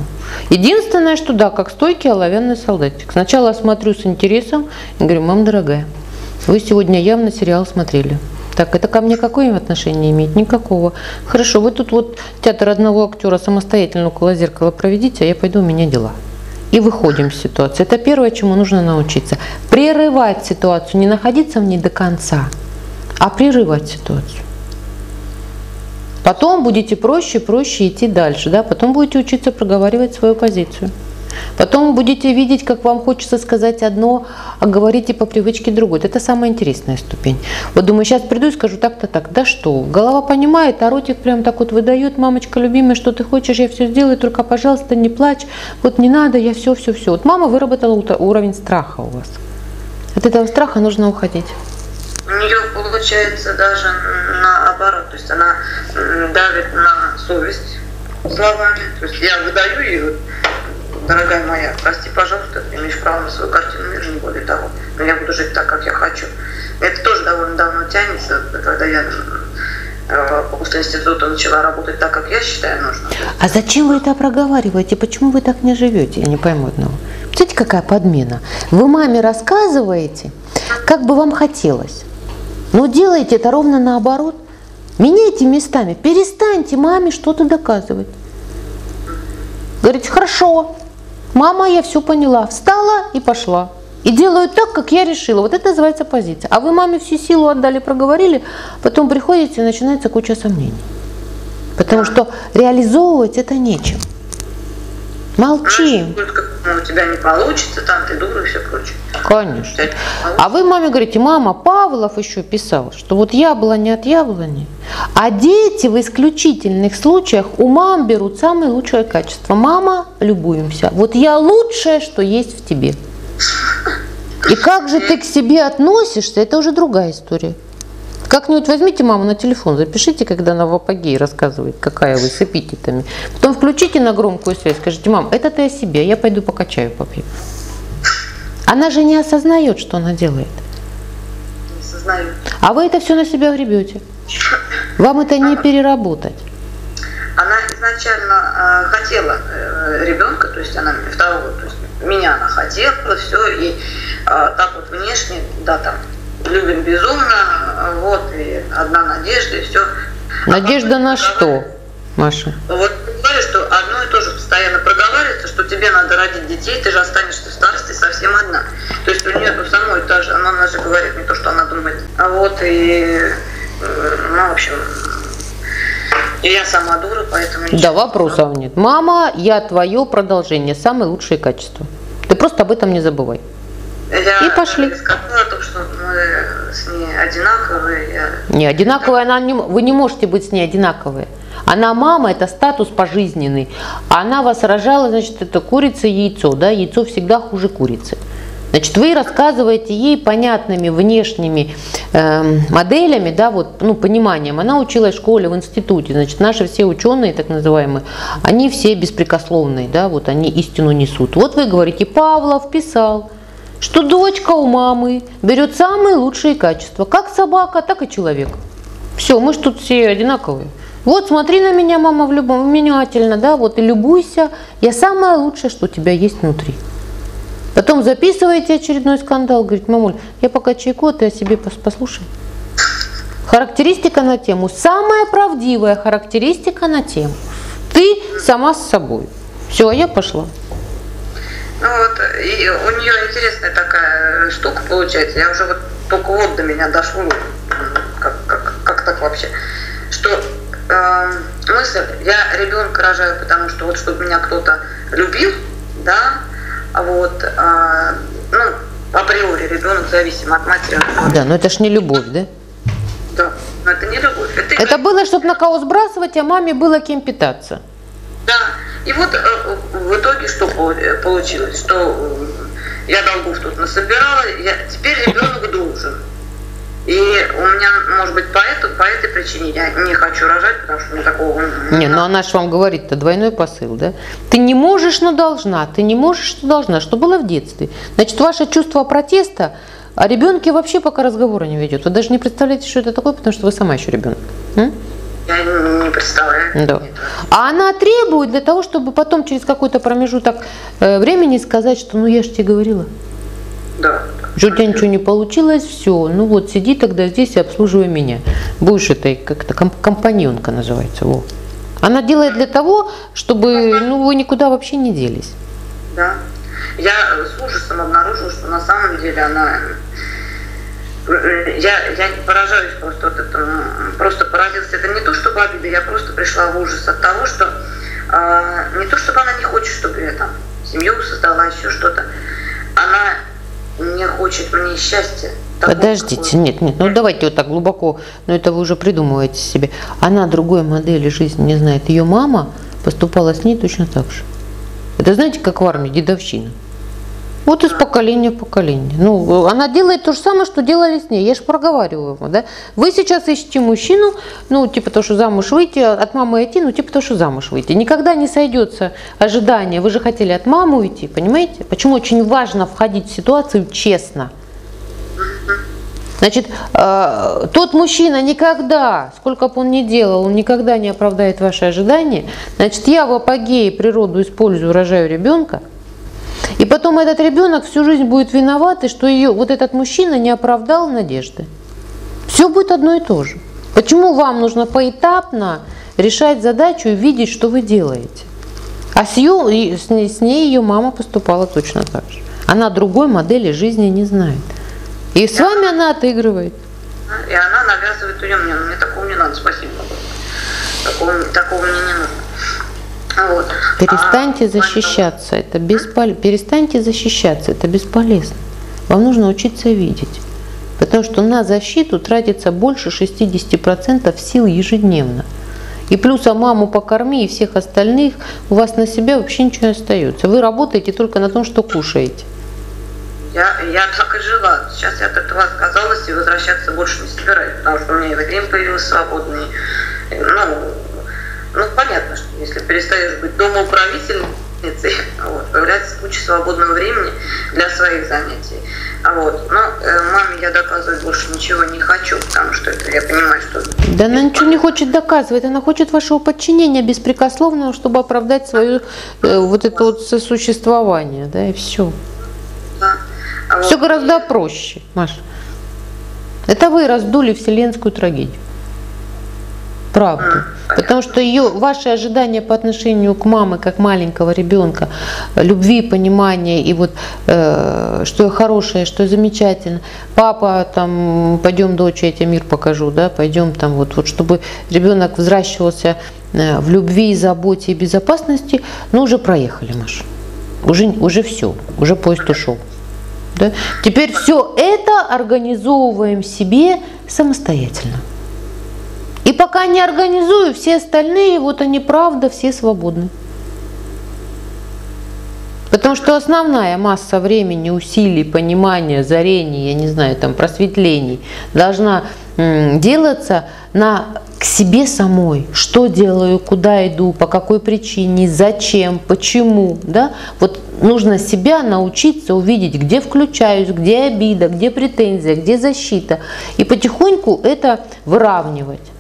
Единственное, что да, как стойкий оловянный солдатик. Сначала смотрю с интересом и говорю, мам дорогая, вы сегодня явно сериал смотрели. Так, это ко мне какое отношение имеет? Никакого. Хорошо, вы тут вот театр одного актера самостоятельно около зеркала проведите, а я пойду, у меня дела. И выходим с ситуации. Это первое, чему нужно научиться. Прерывать ситуацию, не находиться в ней до конца, а прерывать ситуацию. Потом будете проще, проще идти дальше, да? потом будете учиться проговаривать свою позицию. Потом будете видеть, как вам хочется сказать одно, а говорите по привычке другое. Это самая интересная ступень. Вот думаю, сейчас приду и скажу так-то так. Да что? Голова понимает, а ротик прям так вот выдает. Мамочка любимая, что ты хочешь, я все сделаю, только, пожалуйста, не плачь. Вот не надо, я все, все, все. Вот мама выработала уровень страха у вас. От этого страха нужно уходить. У нее получается даже наоборот, то есть она давит на совесть словами. То есть я выдаю ее дорогая моя, прости, пожалуйста, ты имеешь право на свою картину мира, не более того. Но я буду жить так, как я хочу. Это тоже довольно давно тянется, когда я э, после института начала работать так, как я считаю нужно. А зачем вы это проговариваете? Почему вы так не живете? Я не пойму одного. Смотрите, какая подмена. Вы маме рассказываете, как бы вам хотелось. Но делаете это ровно наоборот. Меняйте местами. Перестаньте маме что-то доказывать. Говорите, хорошо, Мама, я все поняла. Встала и пошла. И делаю так, как я решила. Вот это называется позиция. А вы маме всю силу отдали, проговорили, потом приходите и начинается куча сомнений. Потому что реализовывать это нечем. Молчим. Ну, у тебя не получится, там ты дура и все прочее. Конечно. А вы маме говорите, мама, Павлов еще писал, что вот яблони от яблони. А дети в исключительных случаях у мам берут самое лучшее качество. Мама, любуемся. Вот я лучшее, что есть в тебе. И как же ты к себе относишься, это уже другая история. Как-нибудь возьмите маму на телефон, запишите, когда она в апогее рассказывает, какая вы с эпитетами. Потом включите на громкую связь, скажите, мам, это ты о себе, я пойду покачаю попью. Она же не осознает, что она делает. Не осознает. А вы это все на себя гребете. Вам это не переработать. Она изначально э, хотела э, ребенка, то есть она второго, то есть меня она хотела, все, и э, так вот внешне, да, там, любим безумно, вот, и одна надежда, и все. Надежда а на что, Маша? Вот, говорю, что одно и то же постоянно проговаривается, что тебе надо родить детей, ты же останешься в старости совсем одна. То есть у нее у самой та же, она, она же говорит не то, что она думает. А вот и, э, ну, в общем, и я сама дура, поэтому... Да, вопросов нет. Мама, я твое продолжение, самые лучшие качества. Ты просто об этом не забывай. Я И пошли. сказала о том, что мы с ней одинаковые. Я... Не, одинаковая она не, вы не можете быть с ней одинаковые. Она мама, это статус пожизненный. А она вас рожала, значит, это курица и яйцо, да? Яйцо всегда хуже курицы. Значит, вы рассказываете ей понятными внешними э, моделями, да, вот, ну, пониманием. Она училась в школе, в институте. Значит, наши все ученые, так называемые, они все беспрекословные, да, вот они истину несут. Вот вы говорите, Павлов писал, что дочка у мамы берет самые лучшие качества, как собака, так и человек. Все, мы же тут все одинаковые. Вот смотри на меня, мама, в любом внимательно, да, вот и любуйся. Я самое лучшее, что у тебя есть внутри. Потом записываете очередной скандал, говорит, мамуль, я пока чайку, а ты о себе пос- послушай. Характеристика на тему. Самая правдивая характеристика на тему. Ты сама с собой. Все, я пошла. Ну вот, и у нее интересная такая штука получается. Я уже вот только вот до меня дошло, как, как, как так вообще, что э, мысль, я ребенка рожаю, потому что вот чтобы меня кто-то любил, да, а вот, э, ну, априори ребенок зависим от матери. Да, но это ж не любовь, да? Да, но это не любовь. Это, Это было, чтобы на кого сбрасывать, а маме было кем питаться. Да. И вот э, в итоге что пол- получилось, что э, я долгов тут насобирала, я, теперь ребенок должен. И у меня, может быть, по, эту, по этой причине я не хочу рожать, потому что мне такого... Не, ну она же вам говорит-то двойной посыл, да? Ты не можешь, но должна, ты не можешь, но должна, что было в детстве. Значит, ваше чувство протеста о ребенке вообще пока разговора не ведет. Вы даже не представляете, что это такое, потому что вы сама еще ребенок. М? Я не представляю. Да. А она требует для того, чтобы потом через какой-то промежуток э, времени сказать, что ну я же тебе говорила. Да. Что у тебя ничего не получилось, все, ну вот сиди тогда здесь и обслуживай меня. Будешь этой, как-то ком- компаньонка называется. Во. Она делает для того, чтобы ну, вы никуда вообще не делись. Да. Я с ужасом обнаружила, что на самом деле она... Я, я поражаюсь просто вот этому, просто поразилась. Это не то, чтобы обида, я просто пришла в ужас от того, что а, не то, чтобы она не хочет, чтобы я там семью создала, еще что-то. Она не хочет мне счастья. такого, Подождите, какое- нет, нет, ну давайте вот так глубоко, но это вы уже придумываете себе. Она другой модели жизни не знает. Ее мама поступала с ней точно так же. Это знаете, как в армии, дедовщина. Вот из поколения в поколение. Ну, она делает то же самое, что делали с ней. Я же проговариваю ему, да. Вы сейчас ищете мужчину, ну, типа то, что замуж выйти, от мамы идти, ну, типа то, что замуж выйти. Никогда не сойдется ожидание. Вы же хотели от мамы уйти, понимаете? Почему очень важно входить в ситуацию честно. Значит, э, тот мужчина никогда, сколько бы он ни делал, он никогда не оправдает ваши ожидания. Значит, я в апогее природу использую, рожаю ребенка. И потом этот ребенок всю жизнь будет виноват, и что ее, вот этот мужчина не оправдал надежды. Все будет одно и то же. Почему вам нужно поэтапно решать задачу и видеть, что вы делаете? А с, и с ней, с ней ее мама поступала точно так же. Она другой модели жизни не знает. И с вами она отыгрывает. И она навязывает ее мне. Мне такого не надо, спасибо. Такого, такого мне не нужно. Перестаньте защищаться, это бесполезно. Перестаньте защищаться, это бесполезно. Вам нужно учиться видеть. Потому что на защиту тратится больше 60% сил ежедневно. И плюс а маму покорми и всех остальных, у вас на себя вообще ничего не остается. Вы работаете только на том, что кушаете. Я, я так и жила. Сейчас я от этого отказалась и возвращаться больше не собираюсь, потому что у меня и время появился свободный. И, Ну, ну, понятно, что если перестаешь быть домоуправительницей, вот, появляется куча свободного времени для своих занятий. А Вот. Но э, маме я доказывать больше ничего не хочу, потому что это я понимаю, что... Да она ничего не хочет доказывать, она хочет вашего подчинения беспрекословного, чтобы оправдать свое э, вот это вот сосуществование, да, и все. Да. А Все вот. гораздо проще, Маша. Это вы раздули вселенскую трагедию. Правда. Потому что ее, ваши ожидания по отношению к маме, как маленького ребенка, любви, понимания, и вот э, что я хорошая, что замечательно. Папа, там, пойдем, дочь, я тебе мир покажу, да, пойдем там, вот, вот чтобы ребенок взращивался э, в любви, заботе и безопасности, ну, уже проехали, Маша. Уже, уже все, уже поезд ушел. Да? Теперь все это организовываем себе самостоятельно. И пока не организую, все остальные, вот они правда, все свободны. Потому что основная масса времени, усилий, понимания, зарений, я не знаю, там, просветлений должна делаться на к себе самой. Что делаю, куда иду, по какой причине, зачем, почему. Да? Вот нужно себя научиться увидеть, где включаюсь, где обида, где претензия, где защита. И потихоньку это выравнивать.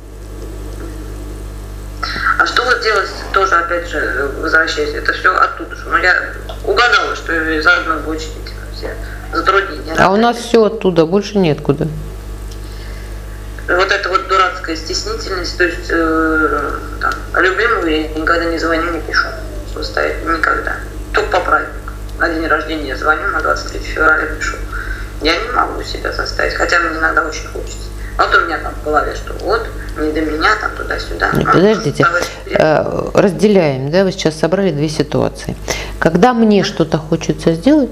А что вот делать, тоже, опять же, возвращаясь, это все оттуда же. Но ну, я угадала, что заодно будет все затруднения. А у нас все оттуда, больше нет куда. Вот эта вот дурацкая стеснительность, то есть э, там, любимому я никогда не звоню, не пишу самостоятельно, никогда. Только по празднику. На день рождения звоню, на 23 февраля пишу. Я не могу себя заставить, хотя мне иногда очень хочется. А вот у меня там в голове, что вот, не до меня, там туда-сюда. Нет, подождите, э, разделяем, да, вы сейчас собрали две ситуации. Когда мне что-то хочется сделать,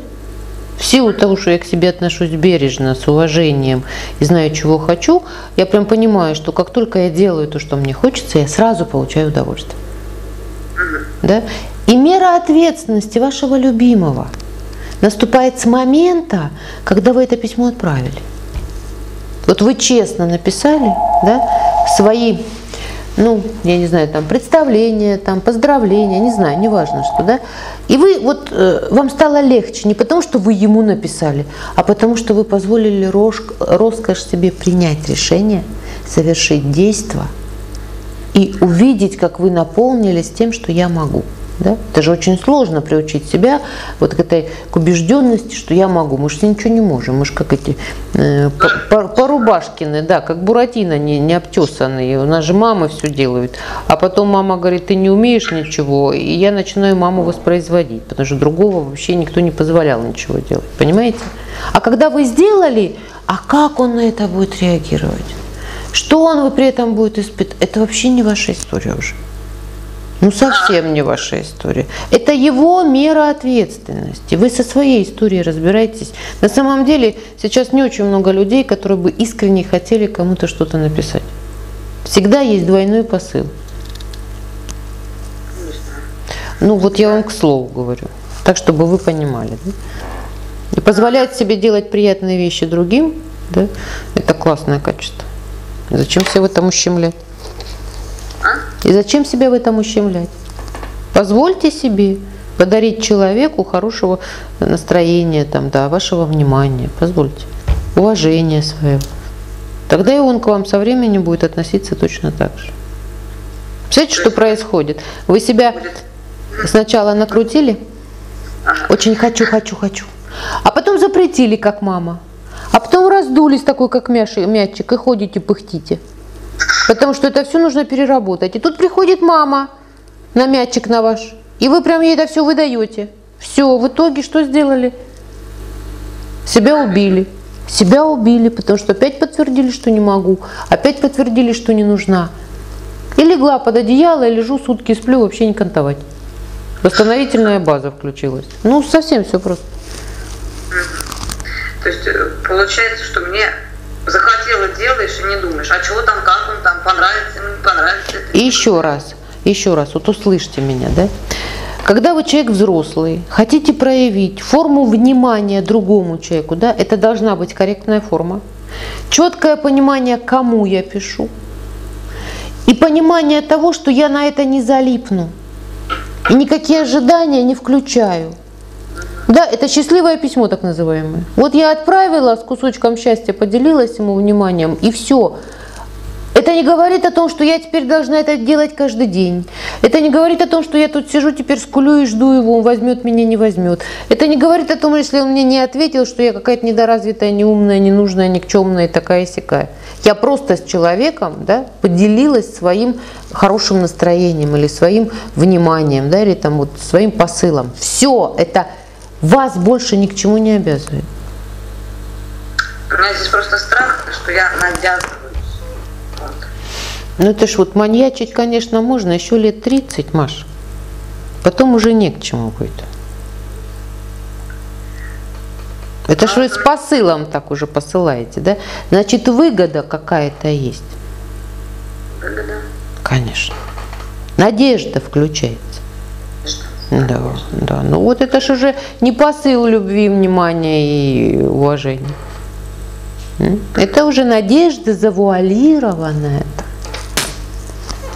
в силу того, что я к себе отношусь бережно, с уважением и знаю, чего хочу, я прям понимаю, что как только я делаю то, что мне хочется, я сразу получаю удовольствие. Да? И мера ответственности вашего любимого наступает с момента, когда вы это письмо отправили. Вот вы честно написали да, свои, ну, я не знаю, там, представления, там, поздравления, не знаю, неважно что, да. И вы, вот, э, вам стало легче не потому, что вы ему написали, а потому, что вы позволили роскошь себе принять решение, совершить действие и увидеть, как вы наполнились тем, что я могу. Да? Это же очень сложно приучить себя вот к этой к убежденности, что я могу. Мы же ничего не можем. Мы же как эти э, порубашкины, да, как Буратино не, не обтесанные. У нас же мамы все делают. А потом мама говорит, ты не умеешь ничего. И я начинаю маму воспроизводить, потому что другого вообще никто не позволял ничего делать. Понимаете? А когда вы сделали, а как он на это будет реагировать? Что он при этом будет испытывать? Это вообще не ваша история уже. Ну, совсем не ваша история. Это его мера ответственности. Вы со своей историей разбираетесь. На самом деле сейчас не очень много людей, которые бы искренне хотели кому-то что-то написать. Всегда есть двойной посыл. Ну, вот я вам к слову говорю. Так, чтобы вы понимали. Да? И позволять себе делать приятные вещи другим, да, это классное качество. Зачем все в этом ущемлять? И зачем себя в этом ущемлять? Позвольте себе подарить человеку хорошего настроения, там, да, вашего внимания. Позвольте. Уважение свое. Тогда и он к вам со временем будет относиться точно так же. Представляете, что происходит? Вы себя сначала накрутили, очень хочу, хочу, хочу, а потом запретили, как мама, а потом раздулись такой, как мячик, и ходите, пыхтите. Потому что это все нужно переработать. И тут приходит мама на мячик на ваш, и вы прям ей это все выдаете. Все, в итоге что сделали? Себя убили. Себя убили, потому что опять подтвердили, что не могу, опять подтвердили, что не нужна. И легла под одеяло, и лежу сутки, сплю, вообще не кантовать. Восстановительная база включилась. Ну, совсем все просто. То есть э, получается, что мне захотела, делаешь и не думаешь, а чего там, как он там, понравится ему, не понравится. И еще раз, еще раз, вот услышьте меня, да? Когда вы человек взрослый, хотите проявить форму внимания другому человеку, да, это должна быть корректная форма, четкое понимание, кому я пишу, и понимание того, что я на это не залипну, и никакие ожидания не включаю. Да, это счастливое письмо, так называемое. Вот я отправила с кусочком счастья, поделилась ему вниманием, и все. Это не говорит о том, что я теперь должна это делать каждый день. Это не говорит о том, что я тут сижу теперь скулю и жду его, он возьмет меня, не возьмет. Это не говорит о том, если он мне не ответил, что я какая-то недоразвитая, неумная, ненужная, никчемная, такая сякая. Я просто с человеком да, поделилась своим хорошим настроением или своим вниманием, да, или там вот своим посылом. Все это вас больше ни к чему не обязывает. У меня здесь просто страх, что я навязываюсь. Вот. Ну это ж вот маньячить, конечно, можно еще лет 30, Маш. Потом уже не к чему будет. Это что вы с посылом так уже посылаете, да? Значит, выгода какая-то есть. Выгода. Конечно. Надежда включается. Да, да. Ну вот это же уже не посыл любви, внимания и уважения. Это уже надежда завуалированная,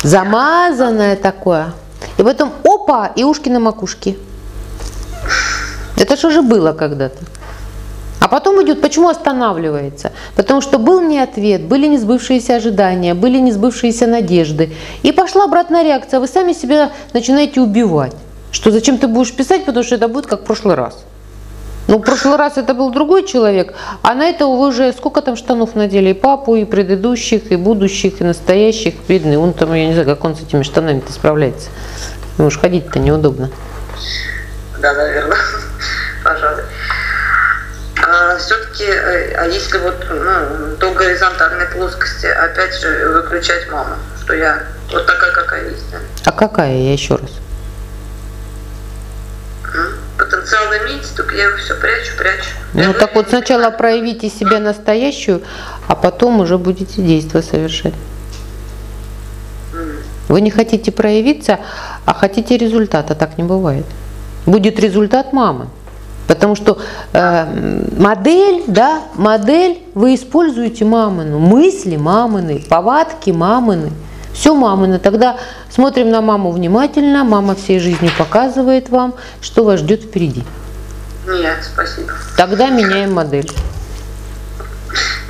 замазанное такое. И потом опа, и ушки на макушке. Это же уже было когда-то. А потом идет, почему останавливается? Потому что был не ответ, были не сбывшиеся ожидания, были не сбывшиеся надежды. И пошла обратная реакция, вы сами себя начинаете убивать. Что зачем ты будешь писать, потому что это будет как в прошлый раз. Ну, в прошлый раз это был другой человек, а на это вы уже сколько там штанов надели? И папу, и предыдущих, и будущих, и настоящих. Бедный, он там, я не знаю, как он с этими штанами-то справляется. Ну уж ходить-то неудобно. Да, наверное, пожалуй. А все-таки, э, а если вот ну, до горизонтальной плоскости опять же выключать маму, что я вот такая, какая есть. Да? А какая, я еще раз? Потенциал имеете, только я его все прячу, прячу. Ну я так вот сначала проявите себя настоящую, а потом уже будете действия совершать. Вы не хотите проявиться, а хотите результата, так не бывает. Будет результат мамы. Потому что э, модель, да, модель вы используете мамыну, мысли мамыны, повадки мамыны, все мамыно. Тогда смотрим на маму внимательно, мама всей жизнью показывает вам, что вас ждет впереди. Нет, спасибо. Тогда меняем модель.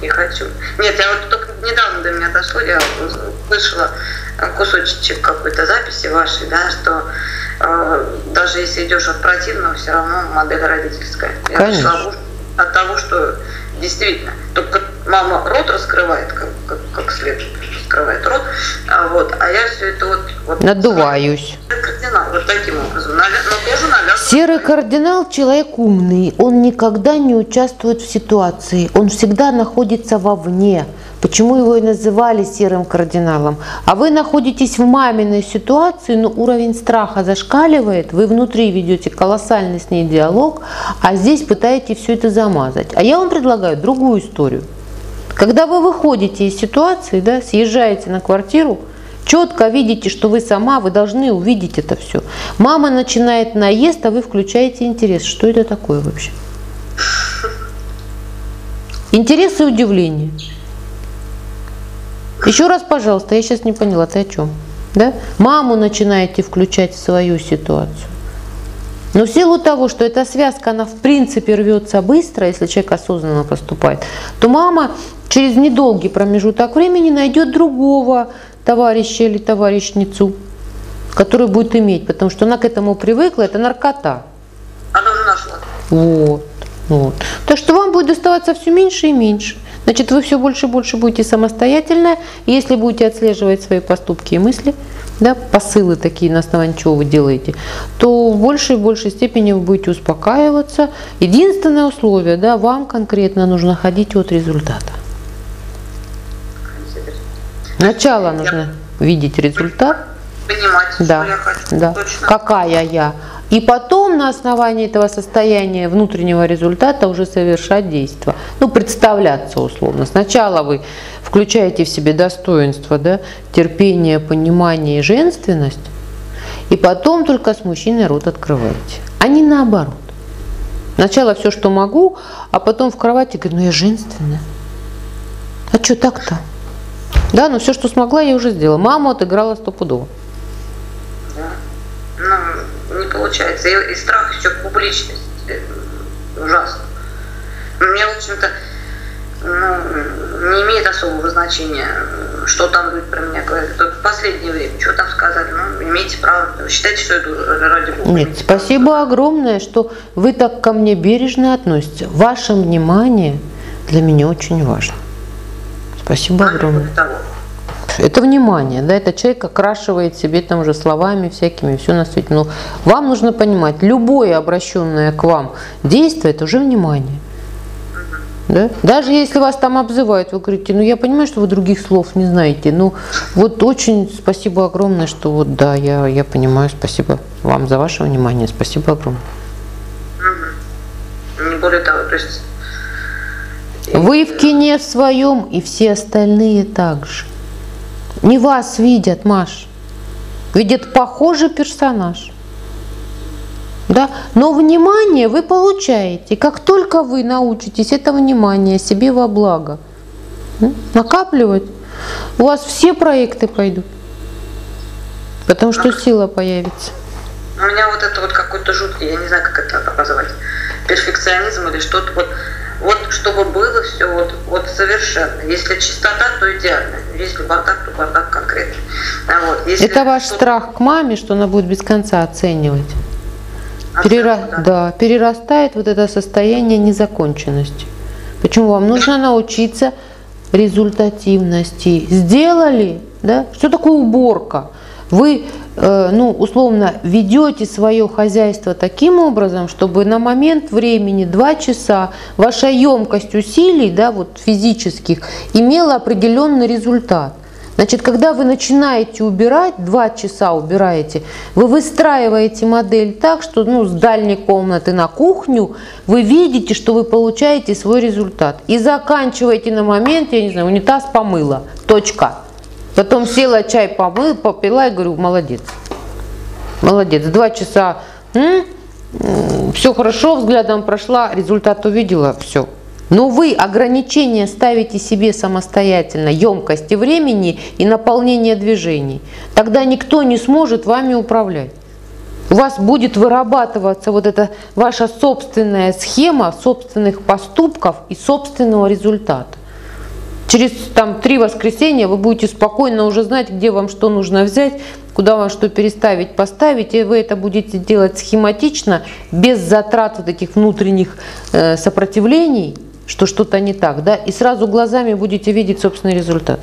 Не хочу. Нет, я вот только недавно до меня дошло, я слышала кусочек какой-то записи вашей, да, что э, даже если идешь от противного, все равно модель родительская. Я Конечно. пришла от того, что действительно, только мама рот раскрывает, как, как, как следует раскрывает рот, а, вот, а я все это вот... вот Надуваюсь. Кардинал, вот таким образом, но тоже навязываю. Серый кардинал – человек умный, он никогда не участвует в ситуации, он всегда находится вовне. Почему его и называли серым кардиналом? А вы находитесь в маминой ситуации, но уровень страха зашкаливает, вы внутри ведете колоссальный с ней диалог, а здесь пытаетесь все это замазать. А я вам предлагаю другую историю. Когда вы выходите из ситуации, да, съезжаете на квартиру, четко видите, что вы сама, вы должны увидеть это все. Мама начинает наезд, а вы включаете интерес. Что это такое вообще? Интерес и удивление. Еще раз, пожалуйста, я сейчас не поняла, ты о чем? Да? Маму начинаете включать в свою ситуацию. Но в силу того, что эта связка, она в принципе рвется быстро, если человек осознанно поступает, то мама через недолгий промежуток времени найдет другого товарища или товарищницу, который будет иметь, потому что она к этому привыкла, это наркота. Она уже нашла. Вот, вот. Так что вам будет доставаться все меньше и меньше. Значит, вы все больше и больше будете самостоятельны. Если будете отслеживать свои поступки и мысли, да, посылы такие, на основании чего вы делаете, то в большей и большей степени вы будете успокаиваться. Единственное условие, да, вам конкретно нужно ходить от результата. Сначала нужно видеть результат, Понимать, да, что я хочу. да, Точно. какая я. И потом на основании этого состояния внутреннего результата уже совершать действия. Ну, представляться условно. Сначала вы включаете в себе достоинство, да, терпение, понимание и женственность, и потом только с мужчиной рот открываете. А не наоборот. Сначала все, что могу, а потом в кровати говорю, ну я женственная. А что так-то? Да, ну все, что смогла, я уже сделала. Маму отыграла стопудово. Ну, не получается. И, и страх еще публичность. э, Ужасно. Мне, в общем-то, ну, не имеет особого значения, что там люди про меня говорят. Только в последнее время, что там сказали, ну, имеете право. Считайте, что это ради бога. Нет, спасибо огромное, что вы так ко мне бережно относитесь. Ваше внимание для меня очень важно. Спасибо огромное. Это внимание, да, это человек окрашивает себе там уже словами всякими, все на свете. Но вам нужно понимать, любое обращенное к вам действие, это уже внимание. Да? Даже если вас там обзывают, вы говорите, ну я понимаю, что вы других слов не знаете, но вот очень спасибо огромное, что вот да, я, я понимаю, спасибо вам за ваше внимание, спасибо огромное. Не более того, то есть... Вы в кине в своем, и все остальные также. Не вас видят, Маш. Видят похожий персонаж. Да? Но внимание вы получаете. Как только вы научитесь это внимание себе во благо накапливать, у вас все проекты пойдут. Потому что сила появится. У меня вот это вот какой-то жуткий, я не знаю, как это обозвать, перфекционизм или что-то вот вот чтобы было все вот, вот совершенно. Если чистота, то идеально. Если бардак, то бардак конкретно. А вот, если Это ваш страх к маме, что она будет без конца оценивать. Перера... Да. да, перерастает вот это состояние незаконченности. Почему вам нужно научиться результативности? Сделали, да? Что такое уборка? Вы, ну, условно, ведете свое хозяйство таким образом, чтобы на момент времени, два часа, ваша емкость усилий, да, вот физических, имела определенный результат. Значит, когда вы начинаете убирать, два часа убираете, вы выстраиваете модель так, что ну, с дальней комнаты на кухню вы видите, что вы получаете свой результат. И заканчиваете на момент, я не знаю, унитаз помыла, точка. Потом села, чай помыл, попила и говорю, молодец. Молодец. Два часа, м-м, все хорошо, взглядом прошла, результат увидела, все. Но вы ограничения ставите себе самостоятельно, емкости времени и наполнение движений. Тогда никто не сможет вами управлять. У вас будет вырабатываться вот эта ваша собственная схема собственных поступков и собственного результата. Через там, три воскресенья вы будете спокойно уже знать, где вам что нужно взять, куда вам что переставить, поставить, и вы это будете делать схематично, без затрат вот этих внутренних э, сопротивлений, что что-то не так, да, и сразу глазами будете видеть собственный результат.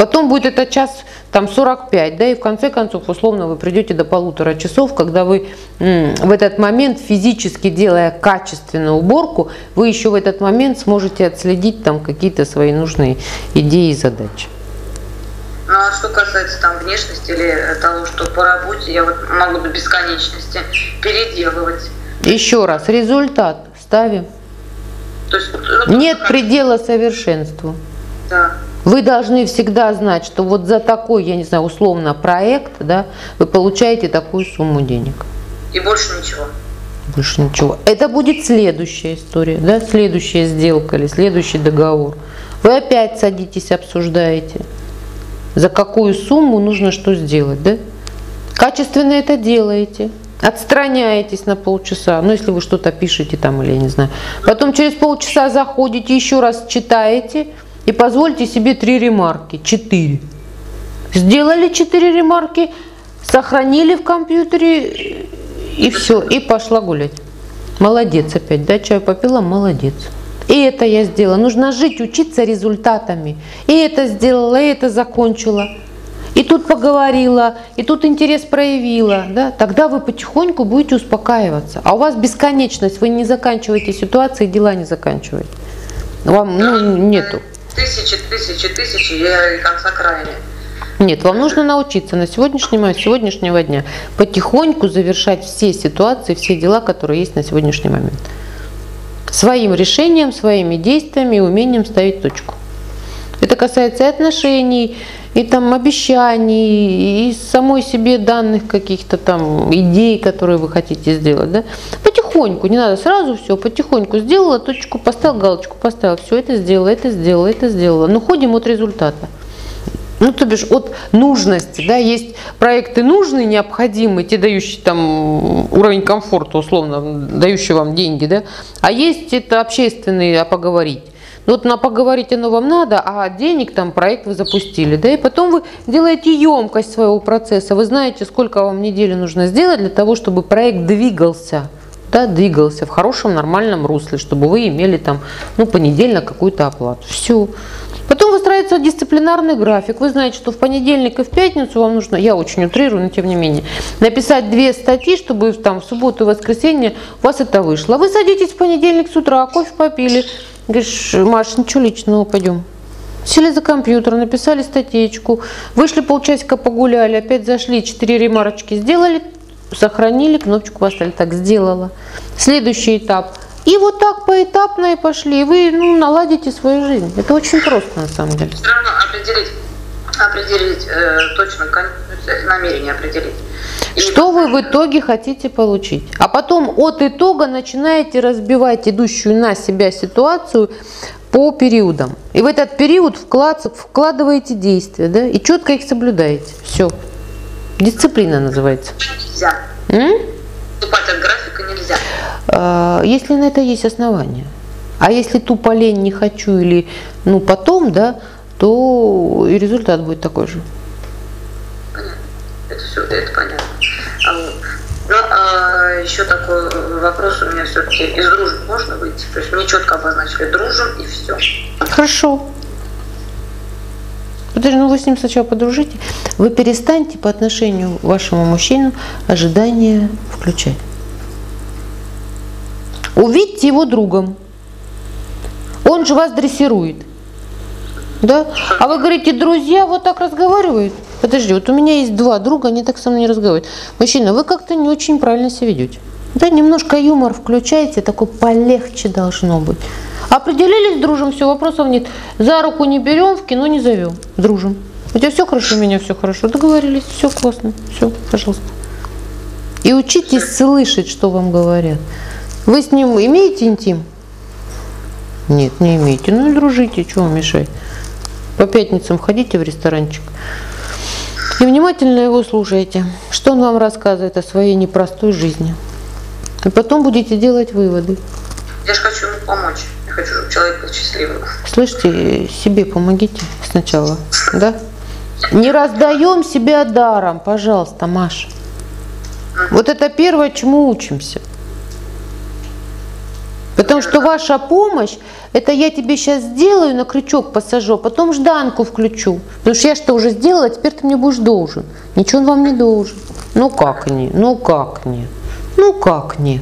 Потом будет это час там 45, да, и в конце концов, условно, вы придете до полутора часов, когда вы в этот момент, физически делая качественную уборку, вы еще в этот момент сможете отследить там какие-то свои нужные идеи и задачи. Ну а что касается там внешности или того, что по работе я вот могу до бесконечности переделывать. Еще раз, результат ставим. То есть, ну, Нет предела совершенству. Да. Вы должны всегда знать, что вот за такой, я не знаю, условно проект, да, вы получаете такую сумму денег. И больше ничего. Больше ничего. Это будет следующая история, да, следующая сделка или следующий договор. Вы опять садитесь, обсуждаете, за какую сумму нужно что сделать, да? Качественно это делаете, отстраняетесь на полчаса, ну если вы что-то пишете там или я не знаю. Потом через полчаса заходите, еще раз читаете, и позвольте себе три ремарки, четыре. Сделали четыре ремарки, сохранили в компьютере и все, и пошла гулять. Молодец опять, да, чай попила, молодец. И это я сделала. Нужно жить, учиться результатами. И это сделала, и это закончила. И тут поговорила, и тут интерес проявила. Да? Тогда вы потихоньку будете успокаиваться. А у вас бесконечность, вы не заканчиваете ситуации, дела не заканчиваете. Вам ну, нету тысячи, тысячи, тысячи, я и конца края нет. вам нужно научиться на сегодняшний момент, сегодняшнего дня потихоньку завершать все ситуации, все дела, которые есть на сегодняшний момент. Своим решением, своими действиями и умением ставить точку. Это касается и отношений, и там обещаний, и самой себе данных каких-то там идей, которые вы хотите сделать. Да? Потихоньку, не надо сразу все, потихоньку сделала, точку поставил, галочку поставил, все это сделала, это сделала, это сделала. Но ходим от результата. Ну, то бишь, от нужности, да, есть проекты нужные, необходимые, те дающие там уровень комфорта, условно, дающие вам деньги, да, а есть это общественные, а поговорить. Ну, вот на поговорить оно вам надо, а денег там проект вы запустили, да, и потом вы делаете емкость своего процесса, вы знаете, сколько вам недели нужно сделать для того, чтобы проект двигался, да, двигался в хорошем, нормальном русле, чтобы вы имели там, ну, понедельно какую-то оплату. Все. Потом выстраивается дисциплинарный график. Вы знаете, что в понедельник и в пятницу вам нужно, я очень утрирую, но тем не менее, написать две статьи, чтобы там в субботу и воскресенье у вас это вышло. Вы садитесь в понедельник с утра, кофе попили. Говоришь, Маш, ничего личного, пойдем. Сели за компьютер, написали статейку, вышли полчасика погуляли, опять зашли, четыре ремарочки сделали, сохранили, кнопочку поставили, так сделала. Следующий этап. И вот так поэтапно и пошли, и вы ну, наладите свою жизнь. Это очень просто на самом деле. Все равно определить, определить э, точно намерение определить. И что вы в итоге хотите получить? А потом от итога начинаете разбивать идущую на себя ситуацию по периодам. И в этот период вклад, вкладываете действия, да, и четко их соблюдаете. Все. Дисциплина называется. Нельзя. М? Отступать от графика нельзя. А, если на это есть основания. А если тупо лень не хочу или ну потом, да, то и результат будет такой же. Понятно. Это все, это понятно. А, ну, а еще такой вопрос у меня все-таки. Из дружбы можно выйти? То есть мне четко обозначили дружим и все. Хорошо. Подожди, ну вы с ним сначала подружите. Вы перестаньте по отношению к вашему мужчину ожидания включать. Увидьте его другом. Он же вас дрессирует. Да? А вы говорите, друзья вот так разговаривают? Подожди, вот у меня есть два друга, они так со мной не разговаривают. Мужчина, вы как-то не очень правильно себя ведете. Да, немножко юмор включайте, такой полегче должно быть. Определились, дружим, все, вопросов нет. За руку не берем, в кино не зовем. Дружим. У тебя все хорошо, у меня все хорошо. Договорились, все классно. Все, пожалуйста. И учитесь слышать, что вам говорят. Вы с ним имеете интим? Нет, не имеете. Ну и дружите, чего мешает? По пятницам ходите в ресторанчик. И внимательно его слушайте, что он вам рассказывает о своей непростой жизни. И потом будете делать выводы. Я же хочу ему помочь. Я хочу, чтобы человек был счастливым. Слышите, себе помогите сначала, да? Не раздаем себя даром, пожалуйста, Маша. Вот это первое, чему учимся. Потому что ваша помощь, это я тебе сейчас сделаю, на крючок посажу, а потом жданку включу. Потому что я что уже сделала, а теперь ты мне будешь должен. Ничего он вам не должен. Ну как не? Ну как не? Ну как не?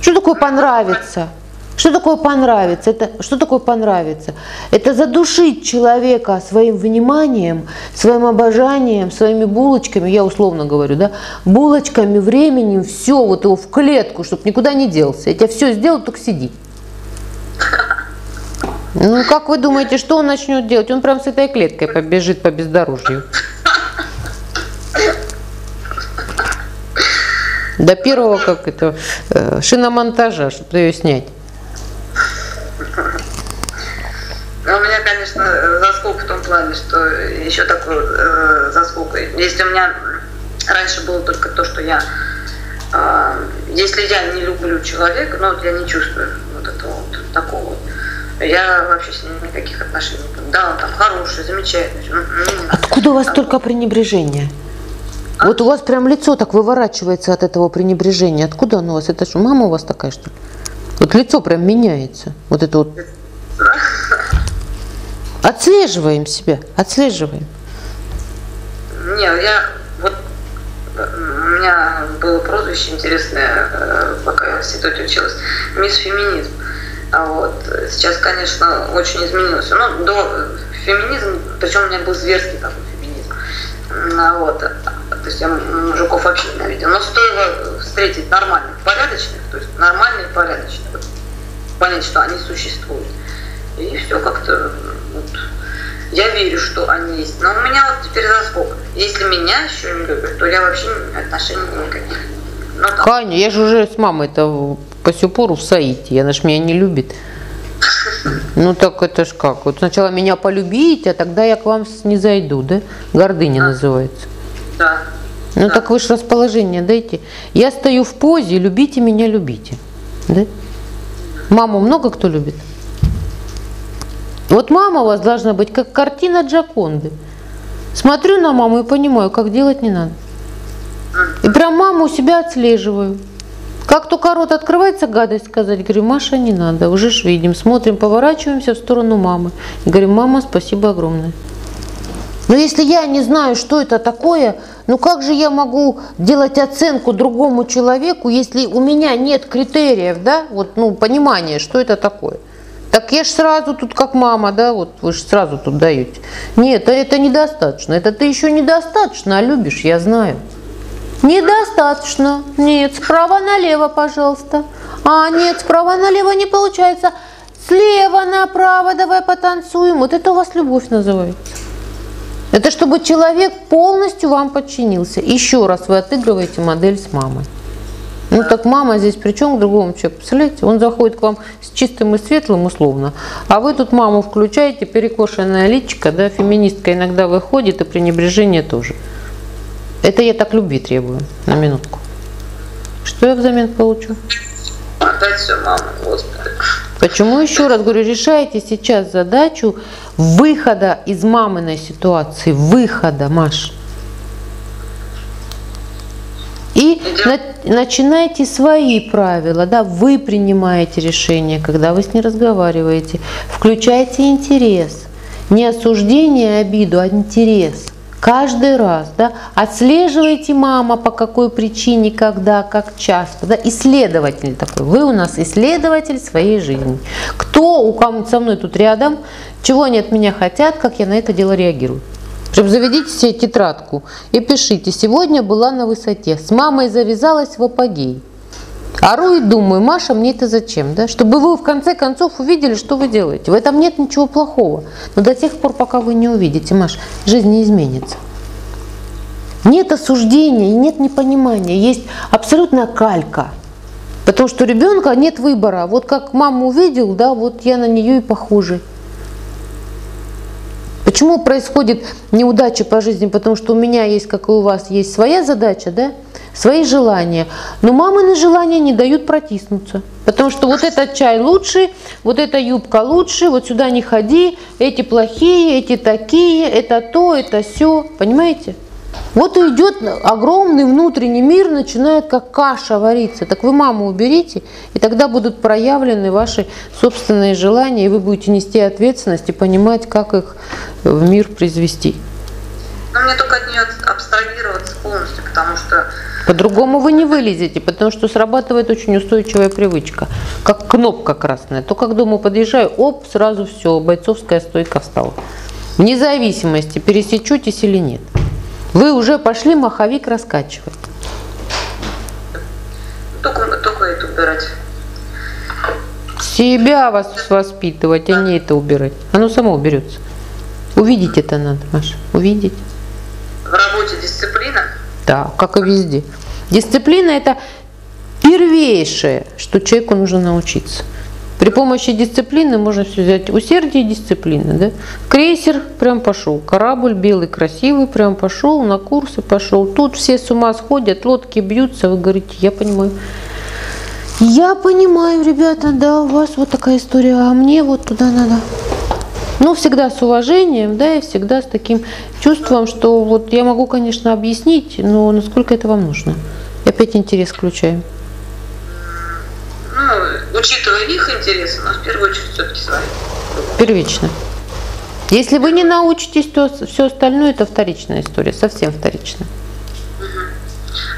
Что такое понравится? Что такое понравится? Это, что такое понравится? Это задушить человека своим вниманием, своим обожанием, своими булочками, я условно говорю, да, булочками, временем, все, вот его в клетку, чтобы никуда не делся. Я тебя все сделал, только сиди. Ну, как вы думаете, что он начнет делать? Он прям с этой клеткой побежит по бездорожью. До первого, как это, э, шиномонтажа, чтобы ее снять. Ну, у меня, конечно, заскок в том плане, что еще такой э, заскок. Если у меня раньше было только то, что я, э, если я не люблю человека, ну, вот я не чувствую вот этого вот такого я вообще с ним никаких отношений. Да, он там хороший, замечательный. Ну, Откуда у вас только пренебрежение? А? Вот у вас прям лицо так выворачивается от этого пренебрежения. Откуда оно у вас? Это что, мама у вас такая, что ли? Вот лицо прям меняется. Вот это вот. Отслеживаем себя, отслеживаем. Не, я вот у меня было прозвище интересное, э, пока я в институте училась, мисс феминизм. А вот сейчас, конечно, очень изменилось. Ну, до феминизм, причем у меня был зверский такой феминизм. А вот, то есть я мужиков вообще ненавидела. Но стоило встретить нормальных, порядочных, то есть нормальные, порядочные, вот, понять, что они существуют. И все как-то вот, я верю, что они есть. Но у меня вот теперь заскок. Если меня еще не любят, то я вообще отношений никаких. Ну, Ханя, я же уже с мамой это по сю пору в Саите. Она ж меня не любит. Ну так это ж как? Вот сначала меня полюбите, а тогда я к вам не зайду, да? Гордыня называется. Да. Ну да. так вы же расположение дайте. Я стою в позе, любите меня, любите. Да? Маму много кто любит? Вот мама у вас должна быть как картина Джаконды. Смотрю на маму и понимаю, как делать не надо. И прям маму у себя отслеживаю. Как только рот открывается, гадость сказать, говорю, Маша, не надо, уже ж видим, смотрим, поворачиваемся в сторону мамы. Говорю, мама, спасибо огромное. Но если я не знаю, что это такое, ну как же я могу делать оценку другому человеку, если у меня нет критериев, да, вот, ну, понимания, что это такое? Так я ж сразу тут как мама, да, вот вы же сразу тут даете. Нет, это недостаточно. Это ты еще недостаточно, а любишь, я знаю. Недостаточно. Нет, справа налево, пожалуйста. А, нет, справа налево не получается. Слева направо давай потанцуем. Вот это у вас любовь называется. Это чтобы человек полностью вам подчинился. Еще раз вы отыгрываете модель с мамой. Ну так мама здесь при чем к другому человеку? Представляете, он заходит к вам с чистым и светлым условно, а вы тут маму включаете, перекошенная личика, да, феминистка иногда выходит и пренебрежение тоже. Это я так любви требую, на минутку. Что я взамен получу? Опять все, мама, господи. Почему еще раз говорю, решайте сейчас задачу выхода из маминой ситуации, выхода, Маш. И на, начинайте свои правила, да, вы принимаете решение, когда вы с ней разговариваете, включайте интерес, не осуждение, а обиду, а интерес. Каждый раз, да, отслеживайте мама по какой причине, когда, как часто, да, исследователь такой. Вы у нас исследователь своей жизни. Кто у кого со мной тут рядом, чего они от меня хотят, как я на это дело реагирую. Заведите себе тетрадку и пишите. Сегодня была на высоте. С мамой завязалась в апогей. Ору и думаю, Маша, мне это зачем? Да? Чтобы вы в конце концов увидели, что вы делаете. В этом нет ничего плохого. Но до тех пор, пока вы не увидите, Маш, жизнь не изменится. Нет осуждения и нет непонимания. Есть абсолютная калька. Потому что у ребенка нет выбора. Вот как маму увидел, да, вот я на нее и похожий. Почему происходит неудача по жизни? Потому что у меня есть, как и у вас, есть своя задача, да? свои желания. Но мамины желания не дают протиснуться. Потому что вот этот чай лучше, вот эта юбка лучше, вот сюда не ходи, эти плохие, эти такие, это то, это все. Понимаете? Вот и идет огромный внутренний мир, начинает как каша вариться. Так вы маму уберите, и тогда будут проявлены ваши собственные желания, и вы будете нести ответственность и понимать, как их в мир произвести. Но мне только от нее абстрагироваться полностью, потому что... По-другому вы не вылезете, потому что срабатывает очень устойчивая привычка, как кнопка красная. То, как дома подъезжаю, оп, сразу все, бойцовская стойка встала. Вне зависимости, пересечетесь или нет. Вы уже пошли маховик раскачивать. Только, только это убирать. Себя вас воспитывать, а не это убирать. Оно само уберется. Увидеть это надо, Маша, увидеть. В работе дисциплина? Да, как и везде. Дисциплина – это первейшее, что человеку нужно научиться. При помощи дисциплины можно все взять. Усердие и дисциплина. Да? Крейсер прям пошел. Корабль белый, красивый, прям пошел, на курсы пошел. Тут все с ума сходят, лодки бьются. Вы говорите, я понимаю. Я понимаю, ребята, да, у вас вот такая история, а мне вот туда надо. Ну, всегда с уважением, да, и всегда с таким чувством, что вот я могу, конечно, объяснить, но насколько это вам нужно. И опять интерес включаем учитывая их интересы, но в первую очередь все-таки свои. Первично. Если вы не научитесь, то все остальное это вторичная история, совсем вторичная.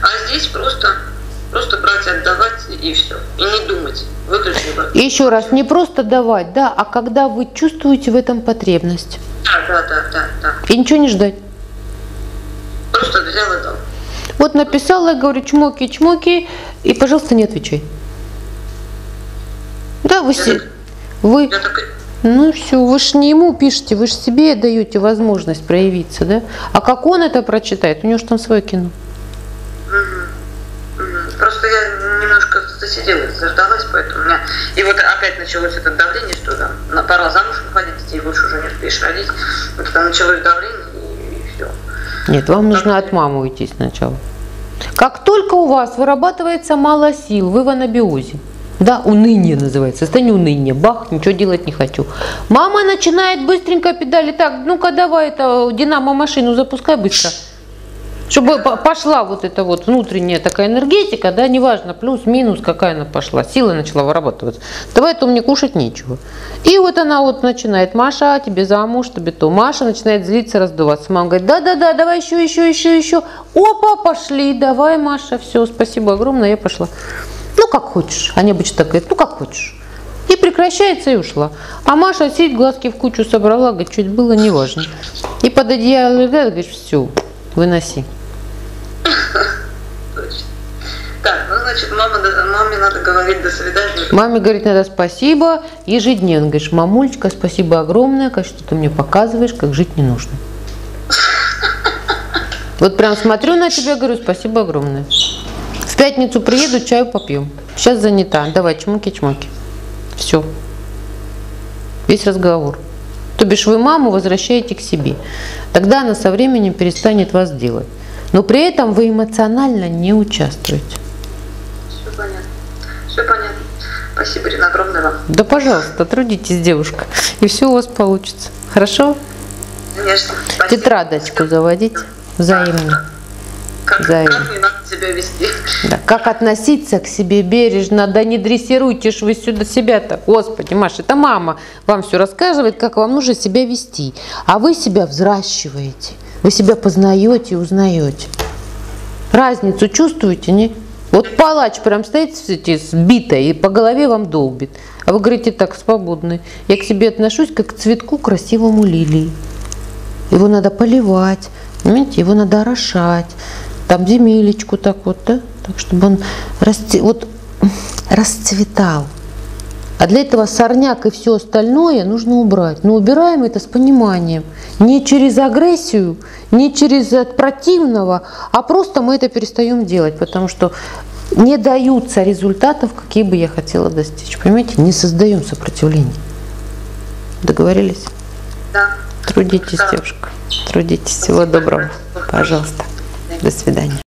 А здесь просто, просто брать, отдавать и все. И не думать. Выключить. Еще раз, не просто давать, да, а когда вы чувствуете в этом потребность. Да, да, да, да. да. И ничего не ждать. Просто взял и дал. Вот написала, говорю, чмоки-чмоки, и, пожалуйста, не отвечай. Да, вы, се... вы... Ну все, вы же не ему пишете, вы же себе даете возможность проявиться, да? А как он это прочитает? У него же там свое кино. Просто я немножко засиделась, заждалась, поэтому у меня... И вот опять началось это давление, что там, пора замуж выходить, детей больше уже не успеешь родить. Вот это началось давление, и, и все. Нет, вам нужно от мамы уйти сначала. Как только у вас вырабатывается мало сил, вы в анабиозе, да, уныние называется, состояние уныния. Бах, ничего делать не хочу. Мама начинает быстренько педали. Так, ну-ка давай это динамо машину запускай быстро. Чтобы по- пошла вот эта вот внутренняя такая энергетика, да, неважно, плюс-минус, какая она пошла, сила начала вырабатываться. Давай, то мне кушать нечего. И вот она вот начинает, Маша, тебе замуж, тебе то. Маша начинает злиться, раздуваться. Мама говорит, да-да-да, давай еще, еще, еще, еще. Опа, пошли, давай, Маша, все, спасибо огромное, я пошла. Ну, как хочешь. Они обычно так говорят, ну, как хочешь. И прекращается и ушла. А Маша сидит, глазки в кучу собрала, говорит, чуть было, неважно. И под одеяло легает, говорит, все, выноси. Так, ну, значит, мама, маме надо говорить до свидания. Маме говорит, надо спасибо ежедневно. Говоришь, мамулечка, спасибо огромное, как что ты мне показываешь, как жить не нужно. Вот прям смотрю на тебя, говорю, спасибо огромное. В пятницу приеду, чаю попьем. Сейчас занята. Давай, чмоки-чмоки. Все. Весь разговор. То бишь вы маму возвращаете к себе. Тогда она со временем перестанет вас делать. Но при этом вы эмоционально не участвуете. Все понятно. Все понятно. Спасибо, Ирина, огромное вам. Да, пожалуйста, трудитесь, девушка, и все у вас получится. Хорошо? Конечно. Спасибо. Тетрадочку заводите взаимно. Как, взаимно. как себя вести? Да. Как относиться к себе бережно, да не дрессируйте ж вы сюда себя-то. Господи, Маша, это мама вам все рассказывает, как вам нужно себя вести. А вы себя взращиваете, вы себя познаете и узнаете. Разницу чувствуете, не? Вот палач прям стоит эти, сбитый и по голове вам долбит. А вы говорите так, свободный. Я к себе отношусь как к цветку красивому лилии. Его надо поливать, понимаете, его надо орошать, там земелечку так вот, да, так чтобы он расти, вот, расцветал. А для этого сорняк и все остальное нужно убрать. Но убираем это с пониманием. Не через агрессию, не через от противного, а просто мы это перестаем делать, потому что не даются результатов, какие бы я хотела достичь. Понимаете, не создаем сопротивление. Договорились? Да. Трудитесь, Да. девушка. Трудитесь. Всего доброго. Пожалуйста. До свидания.